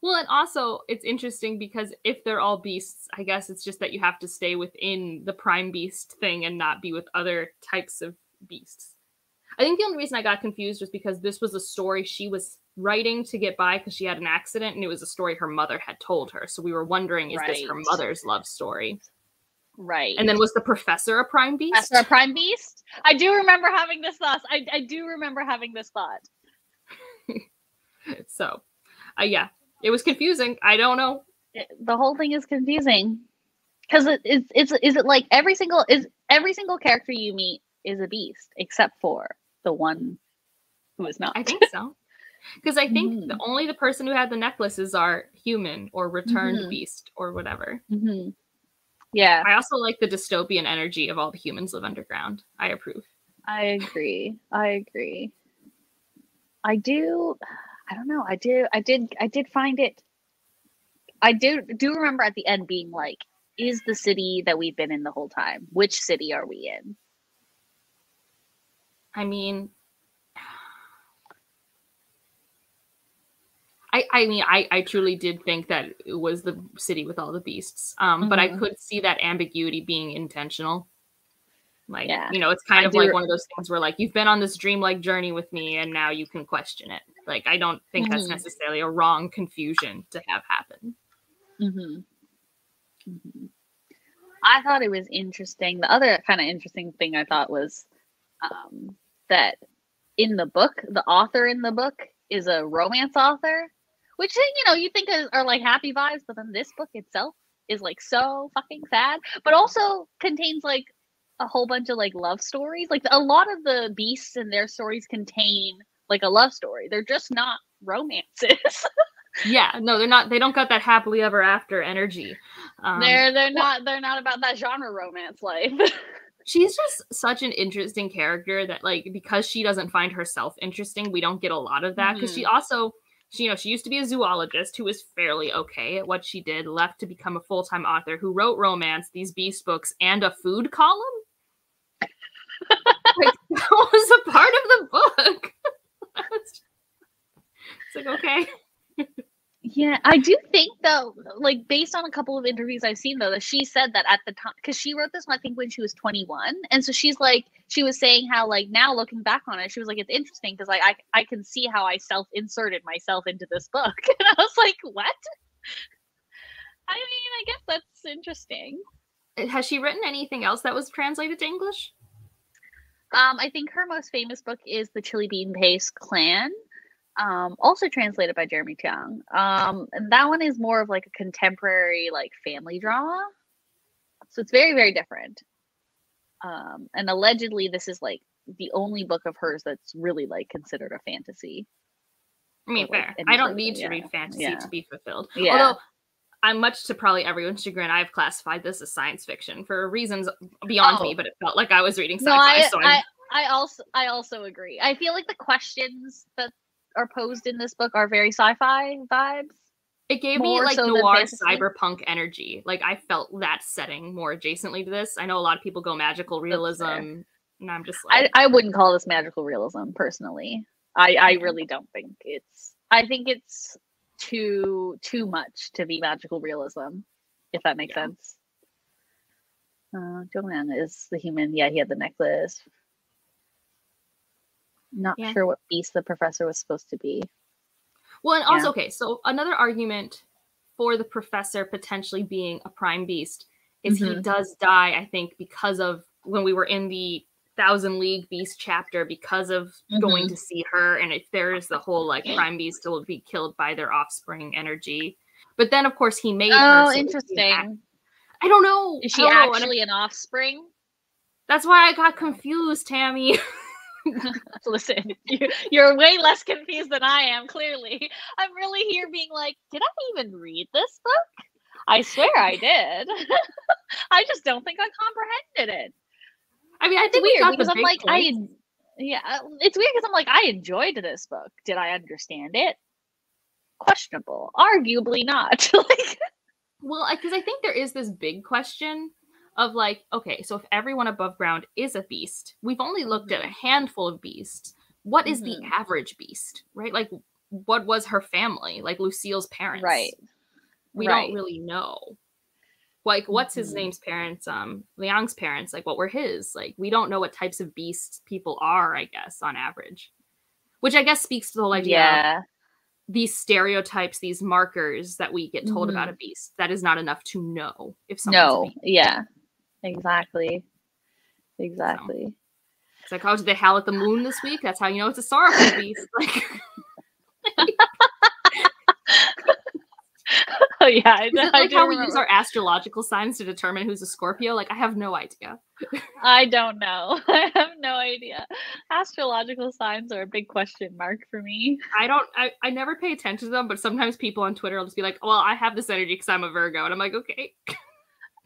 Well, and also it's interesting because if they're all beasts, I guess it's just that you have to stay within the prime beast thing and not be with other types of beasts. I think the only reason I got confused was because this was a story she was writing to get by because she had an accident and it was a story her mother had told her. So we were wondering, is this her mother's love story? Right. And then was the professor a prime beast? That's our Prime Beast. I do remember having this thought. I, I do remember having this thought. so, uh, yeah, it was confusing. I don't know. It- the whole thing is confusing because it, it's it's is it like every single is every single character you meet is a beast except for the one who is not. I think so. Because I think Mhm. the only the person who had the necklaces are human or returned Mhm. beast or whatever. Mhm. Yeah, I also like the dystopian energy of all the humans live underground. I approve. I agree. I agree. I do. I don't know. I do. I did. I did find it. I do do remember at the end being like, "Is the city that we've been in the whole time? Which city are we in?" I mean, I I mean I I truly did think that it was the city with all the beasts. Um, but I Mhm. could see that ambiguity being intentional. Like, Yeah. you know, it's kind I of like one of those things where like you've been on this dreamlike journey with me and now you can question it. Like, I don't think that's Mhm. necessarily a wrong confusion to have happen. Mhm. Mhm. I thought it was interesting. The other kind of interesting thing I thought was um, that in the book, the author in the book is a romance author, which you know you think are like happy vibes, but then this book itself is like so fucking sad, but also contains like a whole bunch of like love stories. Like a lot of the beasts and their stories contain like a love story. They're just not romances. Yeah, no, they're not. They don't got that happily ever after energy. Um, they're they're not they're not about that genre romance life. she's just such an interesting character that like because she doesn't find herself interesting we don't get a lot of that because she also she you know she used to be a zoologist who was fairly okay at what she did left to become a full-time author who wrote romance these beast books and a food column like that was a part of the book it's like okay Yeah, I do think though, like based on a couple of interviews I've seen though, that she said that at the time because she wrote this, one I think, when she was 21, and so she's like, she was saying how like now looking back on it, she was like, it's interesting because like I I can see how I self inserted myself into this book, and I was like, what? I mean, I guess that's interesting. has she written anything else that was translated to english Um, I think her most famous book is The Chili Bean Paste Clan, um, also translated by Jeremy Tiang. Um, and that one is more of like a contemporary like family drama. So it's very, very different. Um, and allegedly this is like the only book of hers that's really like considered a fantasy. I mean, Or, fair. I don't need to yeah, read fantasy yeah. to be fulfilled. Yeah. Although, I'm much to probably everyone's chagrin. I've classified this as science fiction for reasons beyond me, Oh. but it felt like I was reading No, sci-fi. I, so I, I also I also agree. I feel like the questions that are posed in this book are very sci-fi vibes. it gave me like so noir cyberpunk energy. Like I felt that setting more adjacently to this. I know a lot of people go magical realism, and I'm just I, like, I wouldn't call this magical realism personally. I, I really don't think it's I think it's too too much to be magical realism, if that makes Yeah. sense. Uh Joanne is the human. Yeah, he had the necklace. Not Yeah. sure what beast the professor was supposed to be. well, and also yeah. okay. So another argument for the professor potentially being a prime beast is he Mhm. does die. I think because of when we were in the Thousand League Beast chapter, because of going Mm-hmm. to see her, and if there's the whole like prime beast will be killed by their offspring energy. But then, of course, he made her. Oh, so interesting. act- I don't know. Is she know, actually an offspring? That's why I got confused, Tammy. Listen, you're way less confused than I am, clearly. I'm really here being like, did I even read this book? I swear I did. I just don't think I comprehended it. I mean, I think we weird the because I'm like, I, yeah, uh, it's weird because I'm like, I enjoyed this book. Did I understand it? Questionable. Arguably not. like, Well, because I think there is this big question of like, okay, so if everyone above ground is a beast, we've only looked at a handful of beasts. What is the Mhm. average beast, right? Like, what was her family? Like Lucille's parents, right. We right. don't really know. Like, what's his Mhm. name's parents? Um, Liang's parents. Like, what were his? Like, we don't know what types of beasts people are. I guess on average, which I guess speaks to the whole idea Yeah. these stereotypes, these markers that we get told about Mhm. a beast. That is not enough to know if No. Yeah. Exactly. Exactly. It's like, oh, did they howl at the moon this week? That's how you know it's a sorrowful beast. Like, Oh yeah. I, I like do how we use our astrological signs to determine who's a Scorpio? Like, I have no idea. I don't know. I have no idea. Astrological signs are a big question mark for me. I don't. I, I never pay attention to them, but sometimes people on Twitter will just be like, "Well, I have this energy because I'm a Virgo," and I'm like, "Okay."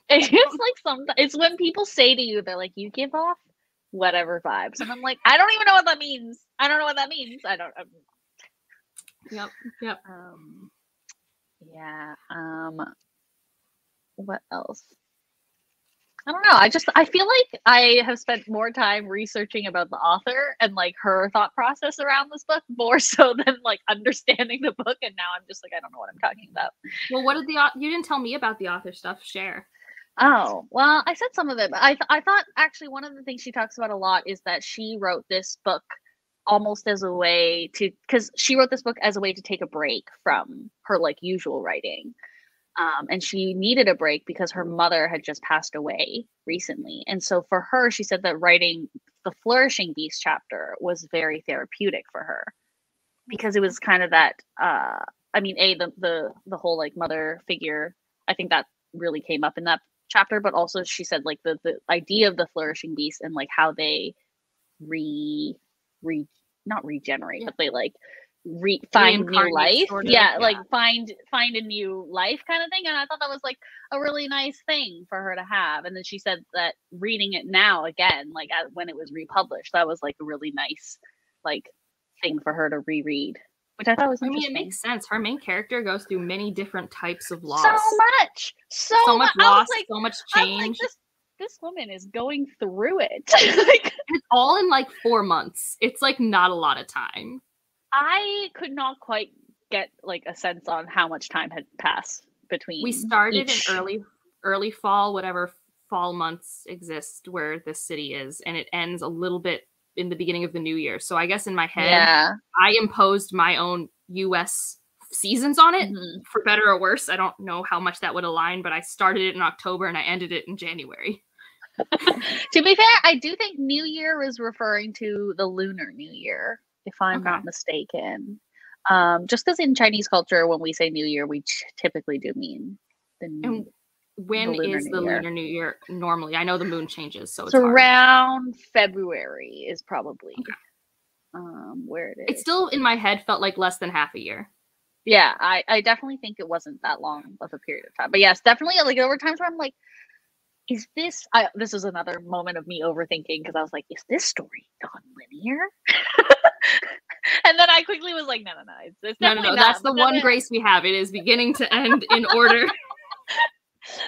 It's like some. It's when people say to you, they're like, "You give off whatever vibes," and I'm like, I don't even know what that means. I don't know what that means. I don't. Um, Yep. Yep. um yeah. Um. What else? I don't know. I just I feel like I have spent more time researching about the author and like her thought process around this book more so than like understanding the book. And now I'm just like I don't know what I'm talking about. Well, what did the you didn't tell me about the author stuff? Share. Oh, well, I said some of it, but I, th- I thought actually one of the things she talks about a lot is that she wrote this book almost as a way to, because she wrote this book as a way to take a break from her like usual writing. Um, and she needed a break because her mother had just passed away recently. And so for her, she said that writing the Flourishing Beast chapter was very therapeutic for her because it was kind of that, uh, I mean, a the the the whole like mother figure. I think that really came up in that chapter, but also she said like the the idea of the flourishing beast and like how they re re not regenerate, Yeah. but they like re find new life. sort of, yeah, yeah. like find find a new life kind of thing. And I thought that was like a really nice thing for her to have. And then she said that reading it now again, like at, when it was republished, that was like a really nice like thing for her to reread, which I thought was I mean, it makes sense. Her main character goes through many different types of loss. so much, so, So much mu- loss, like, so much change. this this woman is going through it. like It's all in like four months. It's like not a lot of time. I could not quite get like a sense on how much time had passed between. We started each- in early early fall, whatever fall months exist where this city is, and it ends a little bit in the beginning of the new year. So I guess in my head, Yeah. I imposed my own US seasons on it. Mhm. For better or worse, I don't know how much that would align, but I started it in October and I ended it in January. To be fair, I do think New Year is referring to the Lunar New Year, if I'm Okay. not mistaken. Um, just because in Chinese culture, when we say New Year, we typically do mean the new. And when is the New Year. Lunar New Year normally? I know the moon changes, so it's It's around February is probably Okay. um where it is. It still in my head felt like less than half a year. yeah, I I definitely think it wasn't that long of a period of time. But yes, definitely like there were times where I'm like, is this? I this is another moment of me overthinking because I was like, is this story non-linear? and then I quickly was like, no, no, no, it's, it's No, no, no. not, That's the one it- grace we have. It is beginning to end in order.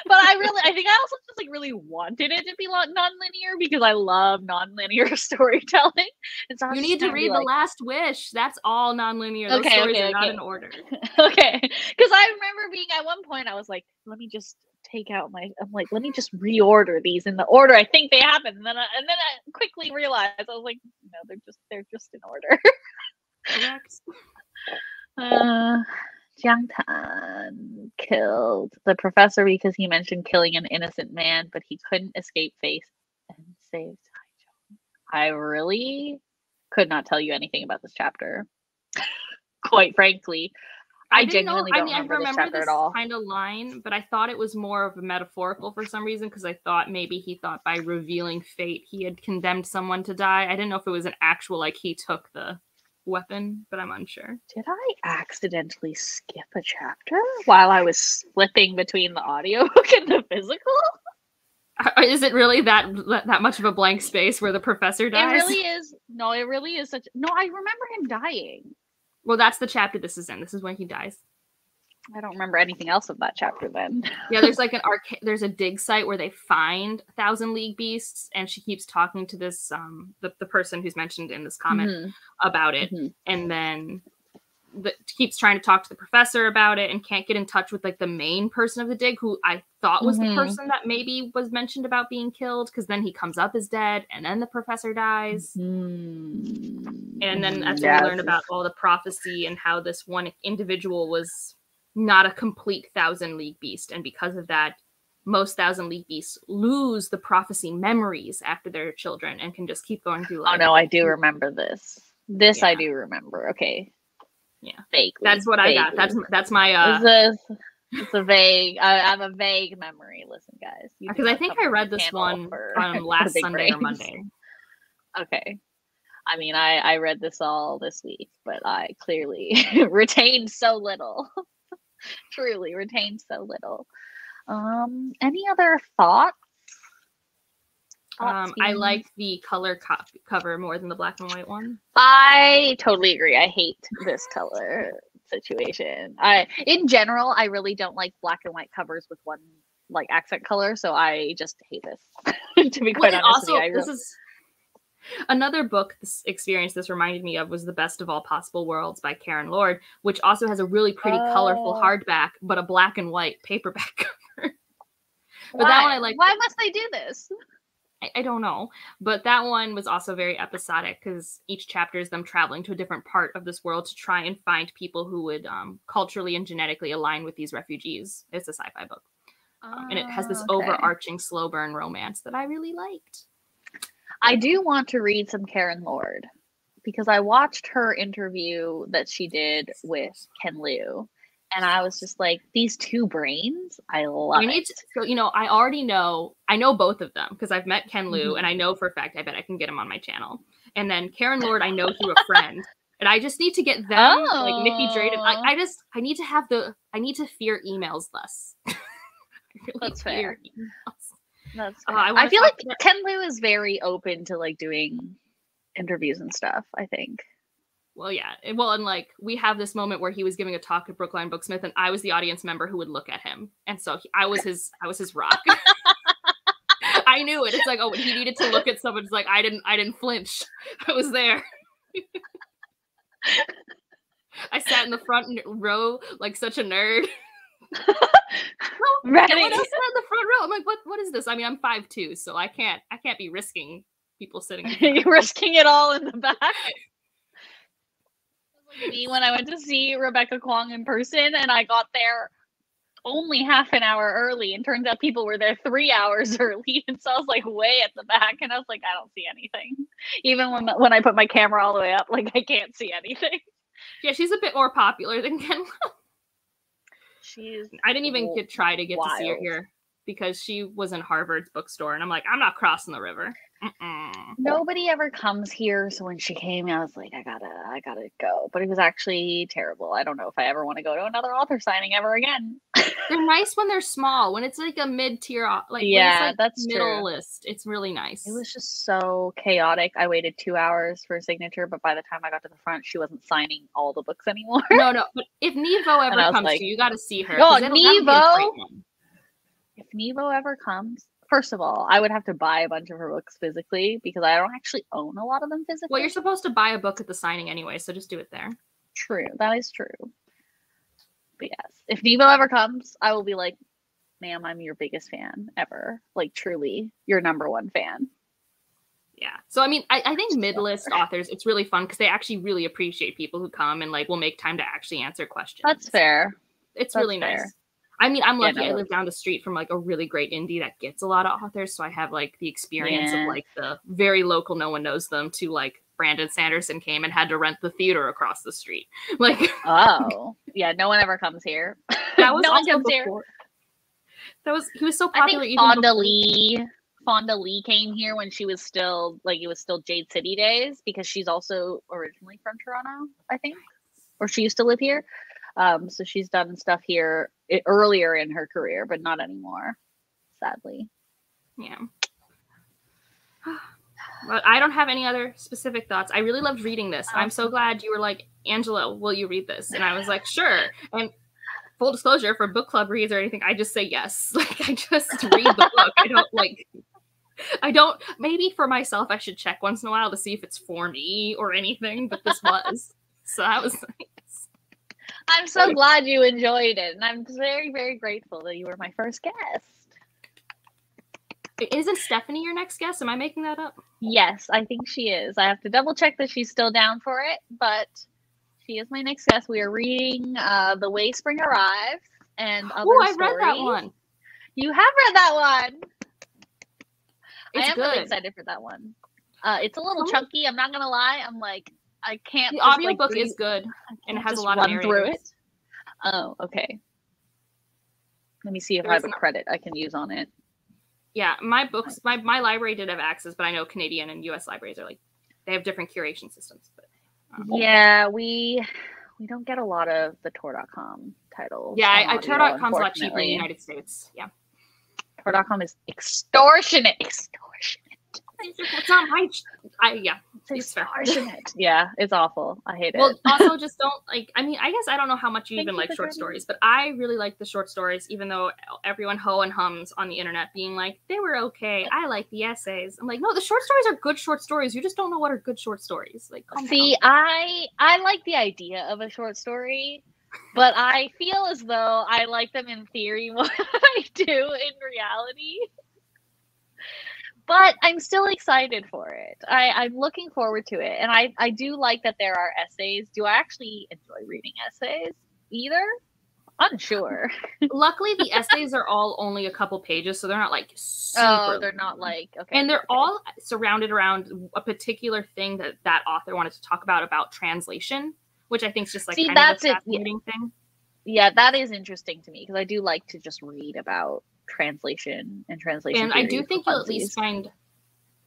But I really, I think I also just like really wanted it to be non-linear because I love non-linear storytelling. And so you need to read like, The Last Wish. That's all non-linear. Those Okay, stories okay, are not in order. okay because i remember being at one point i was like let me just take out my i'm like let me just reorder these in the order i think they happened and then I, and then i quickly realized i was like no they're just they're just in order uh Jiang Tan killed the professor because he mentioned killing an innocent man, but he couldn't escape fate and saved Taichung. I really could not tell you anything about this chapter. Quite frankly, I, didn't know- I don't mean, I remember, this this at all. kind of line, but I thought it was more of a metaphorical for some reason because I thought maybe he thought by revealing fate he had condemned someone to die. I didn't know if it was an actual like he took the weapon, but I'm unsure. Did I accidentally skip a chapter while I was flipping between the audiobook and the physical? Uh, Is it really that that much of a blank space where the professor dies? It really is. No, it really is such. No, I remember him dying. Well, that's the chapter this is in. This is when he dies. I don't remember anything else of that chapter then. Yeah, there's like an arcade. There's a dig site where they find Thousand League Beasts, and she keeps talking to this um the, the person who's mentioned in this comment Mhm, about it, mhm. and then the, keeps trying to talk to the professor about it and can't get in touch with like the main person of the dig who I thought was Mhm. the person that maybe was mentioned about being killed because then he comes up as dead and then the professor dies. Mm, And then that's yeah, when we learn about all the prophecy and how this one individual was not a complete thousand league beast. And because of that, most thousand league beasts lose the prophecy memories after their children and can just keep going through life. Oh life. no, I do remember this. This I do remember. Okay. Yeah. Vaguely. That's what I got. That's that's my uh Is this? It's a vague. I, I have a vague memory. Listen, guys. because I think I read this one for- um, last Sunday or. Monday. Okay. I mean, I I read this all this week, but I clearly retained so little. Truly retained so little. Um, any other thoughts? Thoughts, Um, I like the color co- cover more than the black and white one. I totally agree. I hate this color situation. I in general, I really don't like black and white covers with one like accent color, so I just hate this. to be quite it honest also with you, I this really- is another book this experience this reminded me of was the best of all possible worlds by karen lord which also has a really pretty colorful Oh. hardback but a black and white paperback cover But that one I like. Why must they do this? I, I don't know. But that one was also very episodic because each chapter is them traveling to a different part of this world to try and find people who would um, culturally and genetically align with these refugees. It's a sci-fi book, um, and it has this Oh, okay. overarching slow burn romance that I really liked. I do want to read some Karen Lord because I watched her interview that she did with Ken Liu, and I was just like, these two brains, I love You it. need to, so you know, I already know. I know both of them because I've met Ken Liu, Mhm. and I know for a fact I bet I can get him on my channel. And then Karen Lord, I know through a friend, and I just need to get them, like Nicky Drayden. Oh. I, I just, I need to have the, I need to fear emails less. I really That's fear fair. emails. That's Uh. I I, feel like Ken Liu is very open to like doing interviews and stuff. I think. Well, yeah. and- Well, and like we have this moment where he was giving a talk at Brookline Booksmith, and I was the audience member who would look at him, and so he, I was his, I was his rock. I knew it. It's like, oh, he needed to look at someone, it's like I didn't, I didn't flinch. I was there. I sat in the front row like such a nerd. Ready? Everyone else sat in the front row. I'm like, what? What is this? I mean, I'm five two, so I can't, I can't be risking people sitting. You're risking it all in the back. Me when I went to see Rebecca Kuang in person, and I got there only half an hour early, and turns out people were there three hours early, and so I was like way at the back, and I was like, I don't see anything. Even when when I put my camera all the way up, like I can't see anything. Yeah, she's a bit more popular than Ken. She's I didn't even get try to get to see her here because she was in Harvard's bookstore, and I'm like, I'm not crossing the river. Mm-mm. nobody ever comes here so when she came i was like i gotta i gotta go but it was actually terrible i don't know if i ever want to go to another author signing ever again They're nice when they're small. When it's like a mid tier, like Yeah, like, that's middle true. list. It's really nice. it was just so chaotic i waited two hours for a signature but by the time i got to the front she wasn't signing all the books anymore no, no. But if Nevo ever comes like, to you, you got to see her. "Oh, 'cause it'll- that'll be a great Nevo? if nevo ever comes first of all i would have to buy a bunch of her books physically because i don't actually own a lot of them physically Well, you're supposed to buy a book at the signing anyway, so just do it there. True. That is true. But yes, if Nevo ever comes, I will be like, ma'am, I'm your biggest fan ever. Like, truly, your number one fan. Yeah. So I mean, I, I think mid list authors, it's really fun because they actually really appreciate people who come and like will make time to actually answer questions. That's fair. It's That's really fair. nice. I mean, I'm Yeah, lucky. I live down the street from like a really great indie that gets a lot of authors, so I have like the experience Yeah. of like the very local, no one knows them, to like Brandon Sanderson came and had to rent the theater across the street. Like Oh, yeah. No one ever comes here. that was no one comes here. That was he was so popular. I think even Fonda before- Lee. Fonda Lee came here when she was still like it was still Jade City days because she's also originally from Toronto, I think, or she used to live here. Um, so she's done stuff here earlier in her career, but not anymore, sadly. Yeah. But I don't have any other specific thoughts. I really loved reading this. I'm so glad you were like, Angela, will you read this? And I was like, sure. And full disclosure, for book club reads or anything, I just say yes. Like I just read the book. I don't like I don't maybe for myself I should check once in a while to see if it's for me or anything, but this was. So that was nice. I'm so glad you enjoyed it, and I'm very, very grateful that you were my first guest. Isn't Stephanie your next guest? Am I making that up? Yes, I think she is. I have to double check that she's still down for it, but she is my next guest. We are reading uh, The Way Spring Arrives and other Oh, I read that one. You have read that one. It's I am really excited for that one. Uh, it's a little Some- chunky. I'm not gonna lie. I'm like, I can't. The just, audiobook is good. And it has a lot of run through it. Oh, okay. Let me see if There I have a credit I can use on it. Yeah, my books, my, my library did have access, but I know Canadian and US libraries are like, they have different curation systems. But um, Yeah, we we don't get a lot of the Tor.com titles. yeah, I, I Tor.com's a lot cheaper in the. United States. Yeah. Tor.com is extortionate. Extortionate. It's not my, I, yeah. It's fair. extortionate. yeah, it's awful. I hate Well, it. Well, also just don't like, I mean, I guess I don't know how much you Thank even you like short joining stories, but I really like the short stories, even though everyone ho and hums on the internet being like, they were okay. I like the essays. I'm like, no, the short stories are good short stories. You just don't know what are good short stories. Like, See, down. I I like the idea of a short story, but I feel as though I like them in theory more than I do in reality. But I'm still excited for it. I, I'm looking forward to it. And I, I do like that there are essays. Do I actually enjoy reading essays either? Unsure. Luckily, the essays are all only a couple pages, so they're not like super. Oh, they're not like okay. and they're okay. all surrounded around a particular thing that that author wanted to talk about about translation, which I think is just like See, kind that's of it, a yeah. fascinating thing. yeah, that is interesting to me because I do like to just read about translation and translation. And I do think you'll at least find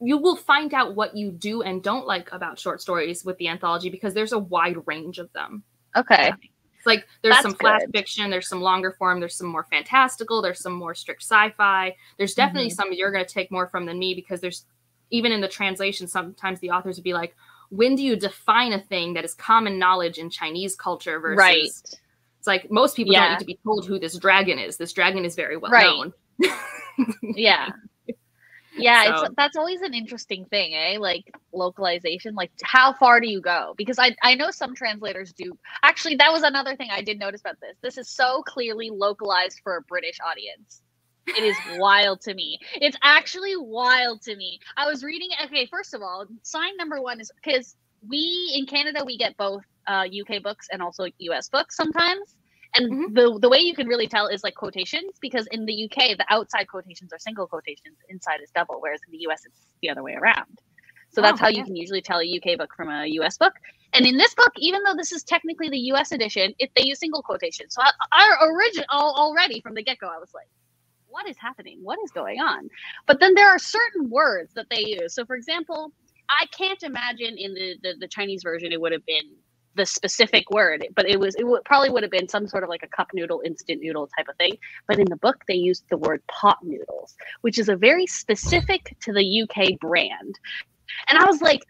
you will find out what you do and don't like about short stories with the anthology because there's a wide range of them. okay. It's like there's That's some flash good. fiction, there's some longer form, there's some more fantastical, there's some more strict sci-fi. There's definitely Mhm. some you're going to take more from than me because there's even in the translation sometimes the authors would be like, when do you define a thing that is common knowledge in Chinese culture versus Right. It's like most people don't need to be told who this dragon is. This dragon is very well Right. known. Yeah. Yeah, So- it's that's always an interesting thing, eh? Like localization. Like how far do you go? Because I I know some translators do. Actually, that was another thing I did notice about this. This is so clearly localized for a British audience. It is wild to me. It's actually wild to me. I was reading. Okay, first of all, sign number one is because we in Canada we get both uh, UK books and also US books sometimes. And Mhm. the the way you can really tell is like quotations because in the UK the outside quotations are single quotations, inside is double, whereas in the US it's the other way around. So that's Oh, how you can usually tell a UK book from a US book. And in this book, even though this is technically the US edition, it they use single quotations. So our original already from the get go, I was like, what is happening? What is going on? But then there are certain words that they use. So for example, I can't imagine in the, the, the Chinese version it would have been the specific word, but it was it would probably would have been some sort of like a cup noodle, instant noodle type of thing. But in the book, they used the word pot noodles, which is a very specific to the UK brand. And I was like,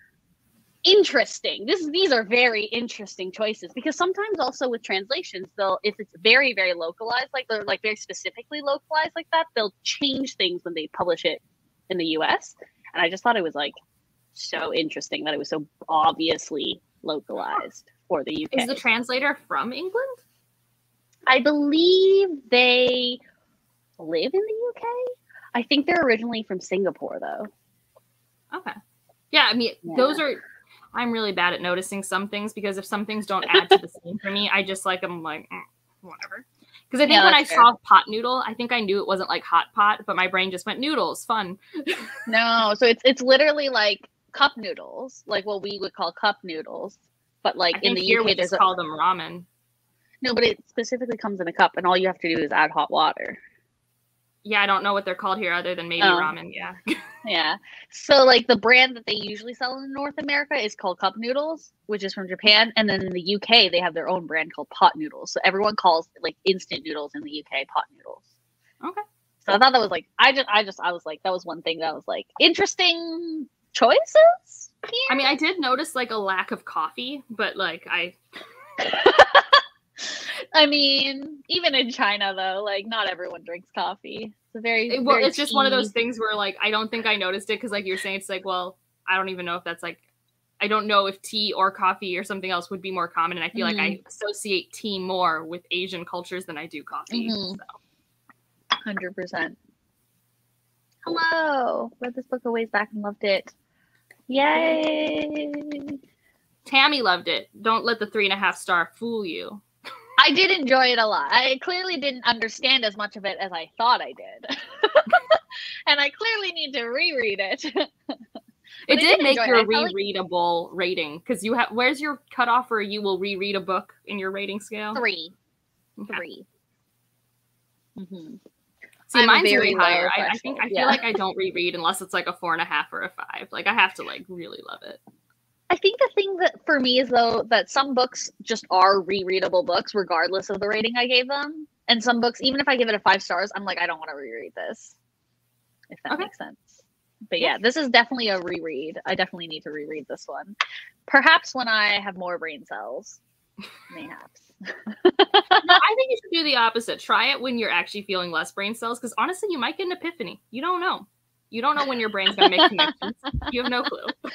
interesting. This these are very interesting choices because sometimes also with translations, they'll if it's very very localized, like they're like very specifically localized like that, they'll change things when they publish it in the US. And I just thought it was like so interesting that it was so obviously localized for the UK. Is the translator from England? I believe they live in the UK. I think they're originally from Singapore though. Okay. Yeah, I mean, Yeah. those are. I'm really bad at noticing some things because if some things don't add to the scene for me, I just like I'm like mm, whatever. Because I think Yeah, when I fair. saw pot noodle, I think I knew it wasn't like hot pot, but my brain just went noodles, fun. No, so it's it's literally like cup noodles, like what we would call cup noodles. But like in the here UK we just a, call them ramen. no, but it specifically comes in a cup and all you have to do is add hot water. Yeah, I don't know what they're called here other than maybe Oh. ramen. Yeah. Yeah. So like the brand that they usually sell in North America is called Cup Noodles, which is from Japan, and then in the UK they have their own brand called Pot Noodles. So everyone calls like instant noodles in the UK pot noodles. Okay. So I thought that was like I just I just I was like that was one thing that was like interesting choices. I mean, I did notice like a lack of coffee, but like I I mean, even in China though, like not everyone drinks coffee. It's a very it, well, very it's just one of those things where like I don't think I noticed it because like you're saying it's like well I don't even know if that's like I don't know if tea or coffee or something else would be more common and I feel like I Mm-hmm. associate tea more with Asian cultures than I do coffee. Mhm. So. Hundred percent. Hello. Read this book a ways back and loved it. Yay. Tammy loved it. Don't let the three and a half star fool you. I did enjoy it a lot. I clearly didn't understand as much of it as I thought I did. and I clearly need to reread it. It did make enjoy it. your like- rereadable rating because you have. Where's your cutoff for you will reread a book in your rating scale? Three. Okay. 3 Mm-hmm. See, I'm mine's very way higher. I, I think I threshold, feel like I don't reread unless it's like a four and a half or a five. Like I have to like really love it. I think the thing that for me is though that some books just are rereadable books regardless of the rating I gave them. And some books, even if I give it a five stars, I'm like, I don't want to reread this. If that Okay. makes sense. But Yeah. yeah, this is definitely a reread. I definitely need to reread this one. Perhaps when I have more brain cells. Mayhaps. No, I think you should do the opposite. Try it when you're actually feeling less brain cells because honestly, you might get an epiphany. You don't know. You don't know when your brain's gonna make connections. You have no clue.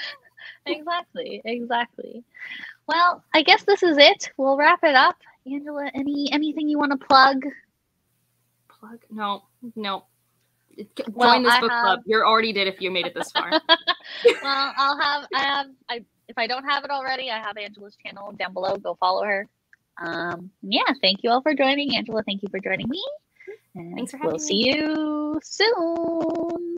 exactly. Exactly. Well, I guess this is it. We'll wrap it up. Angela, any anything you want to plug? Plug? No, no. Join Well, this I book have- club. You already did if you made it this far. well, I'll have I have I if I don't have it already, I have Angela's channel down below. Go follow her. Um, yeah, thank you all for joining. Angela, thank you for joining me. And Thanks for having we'll having see you soon.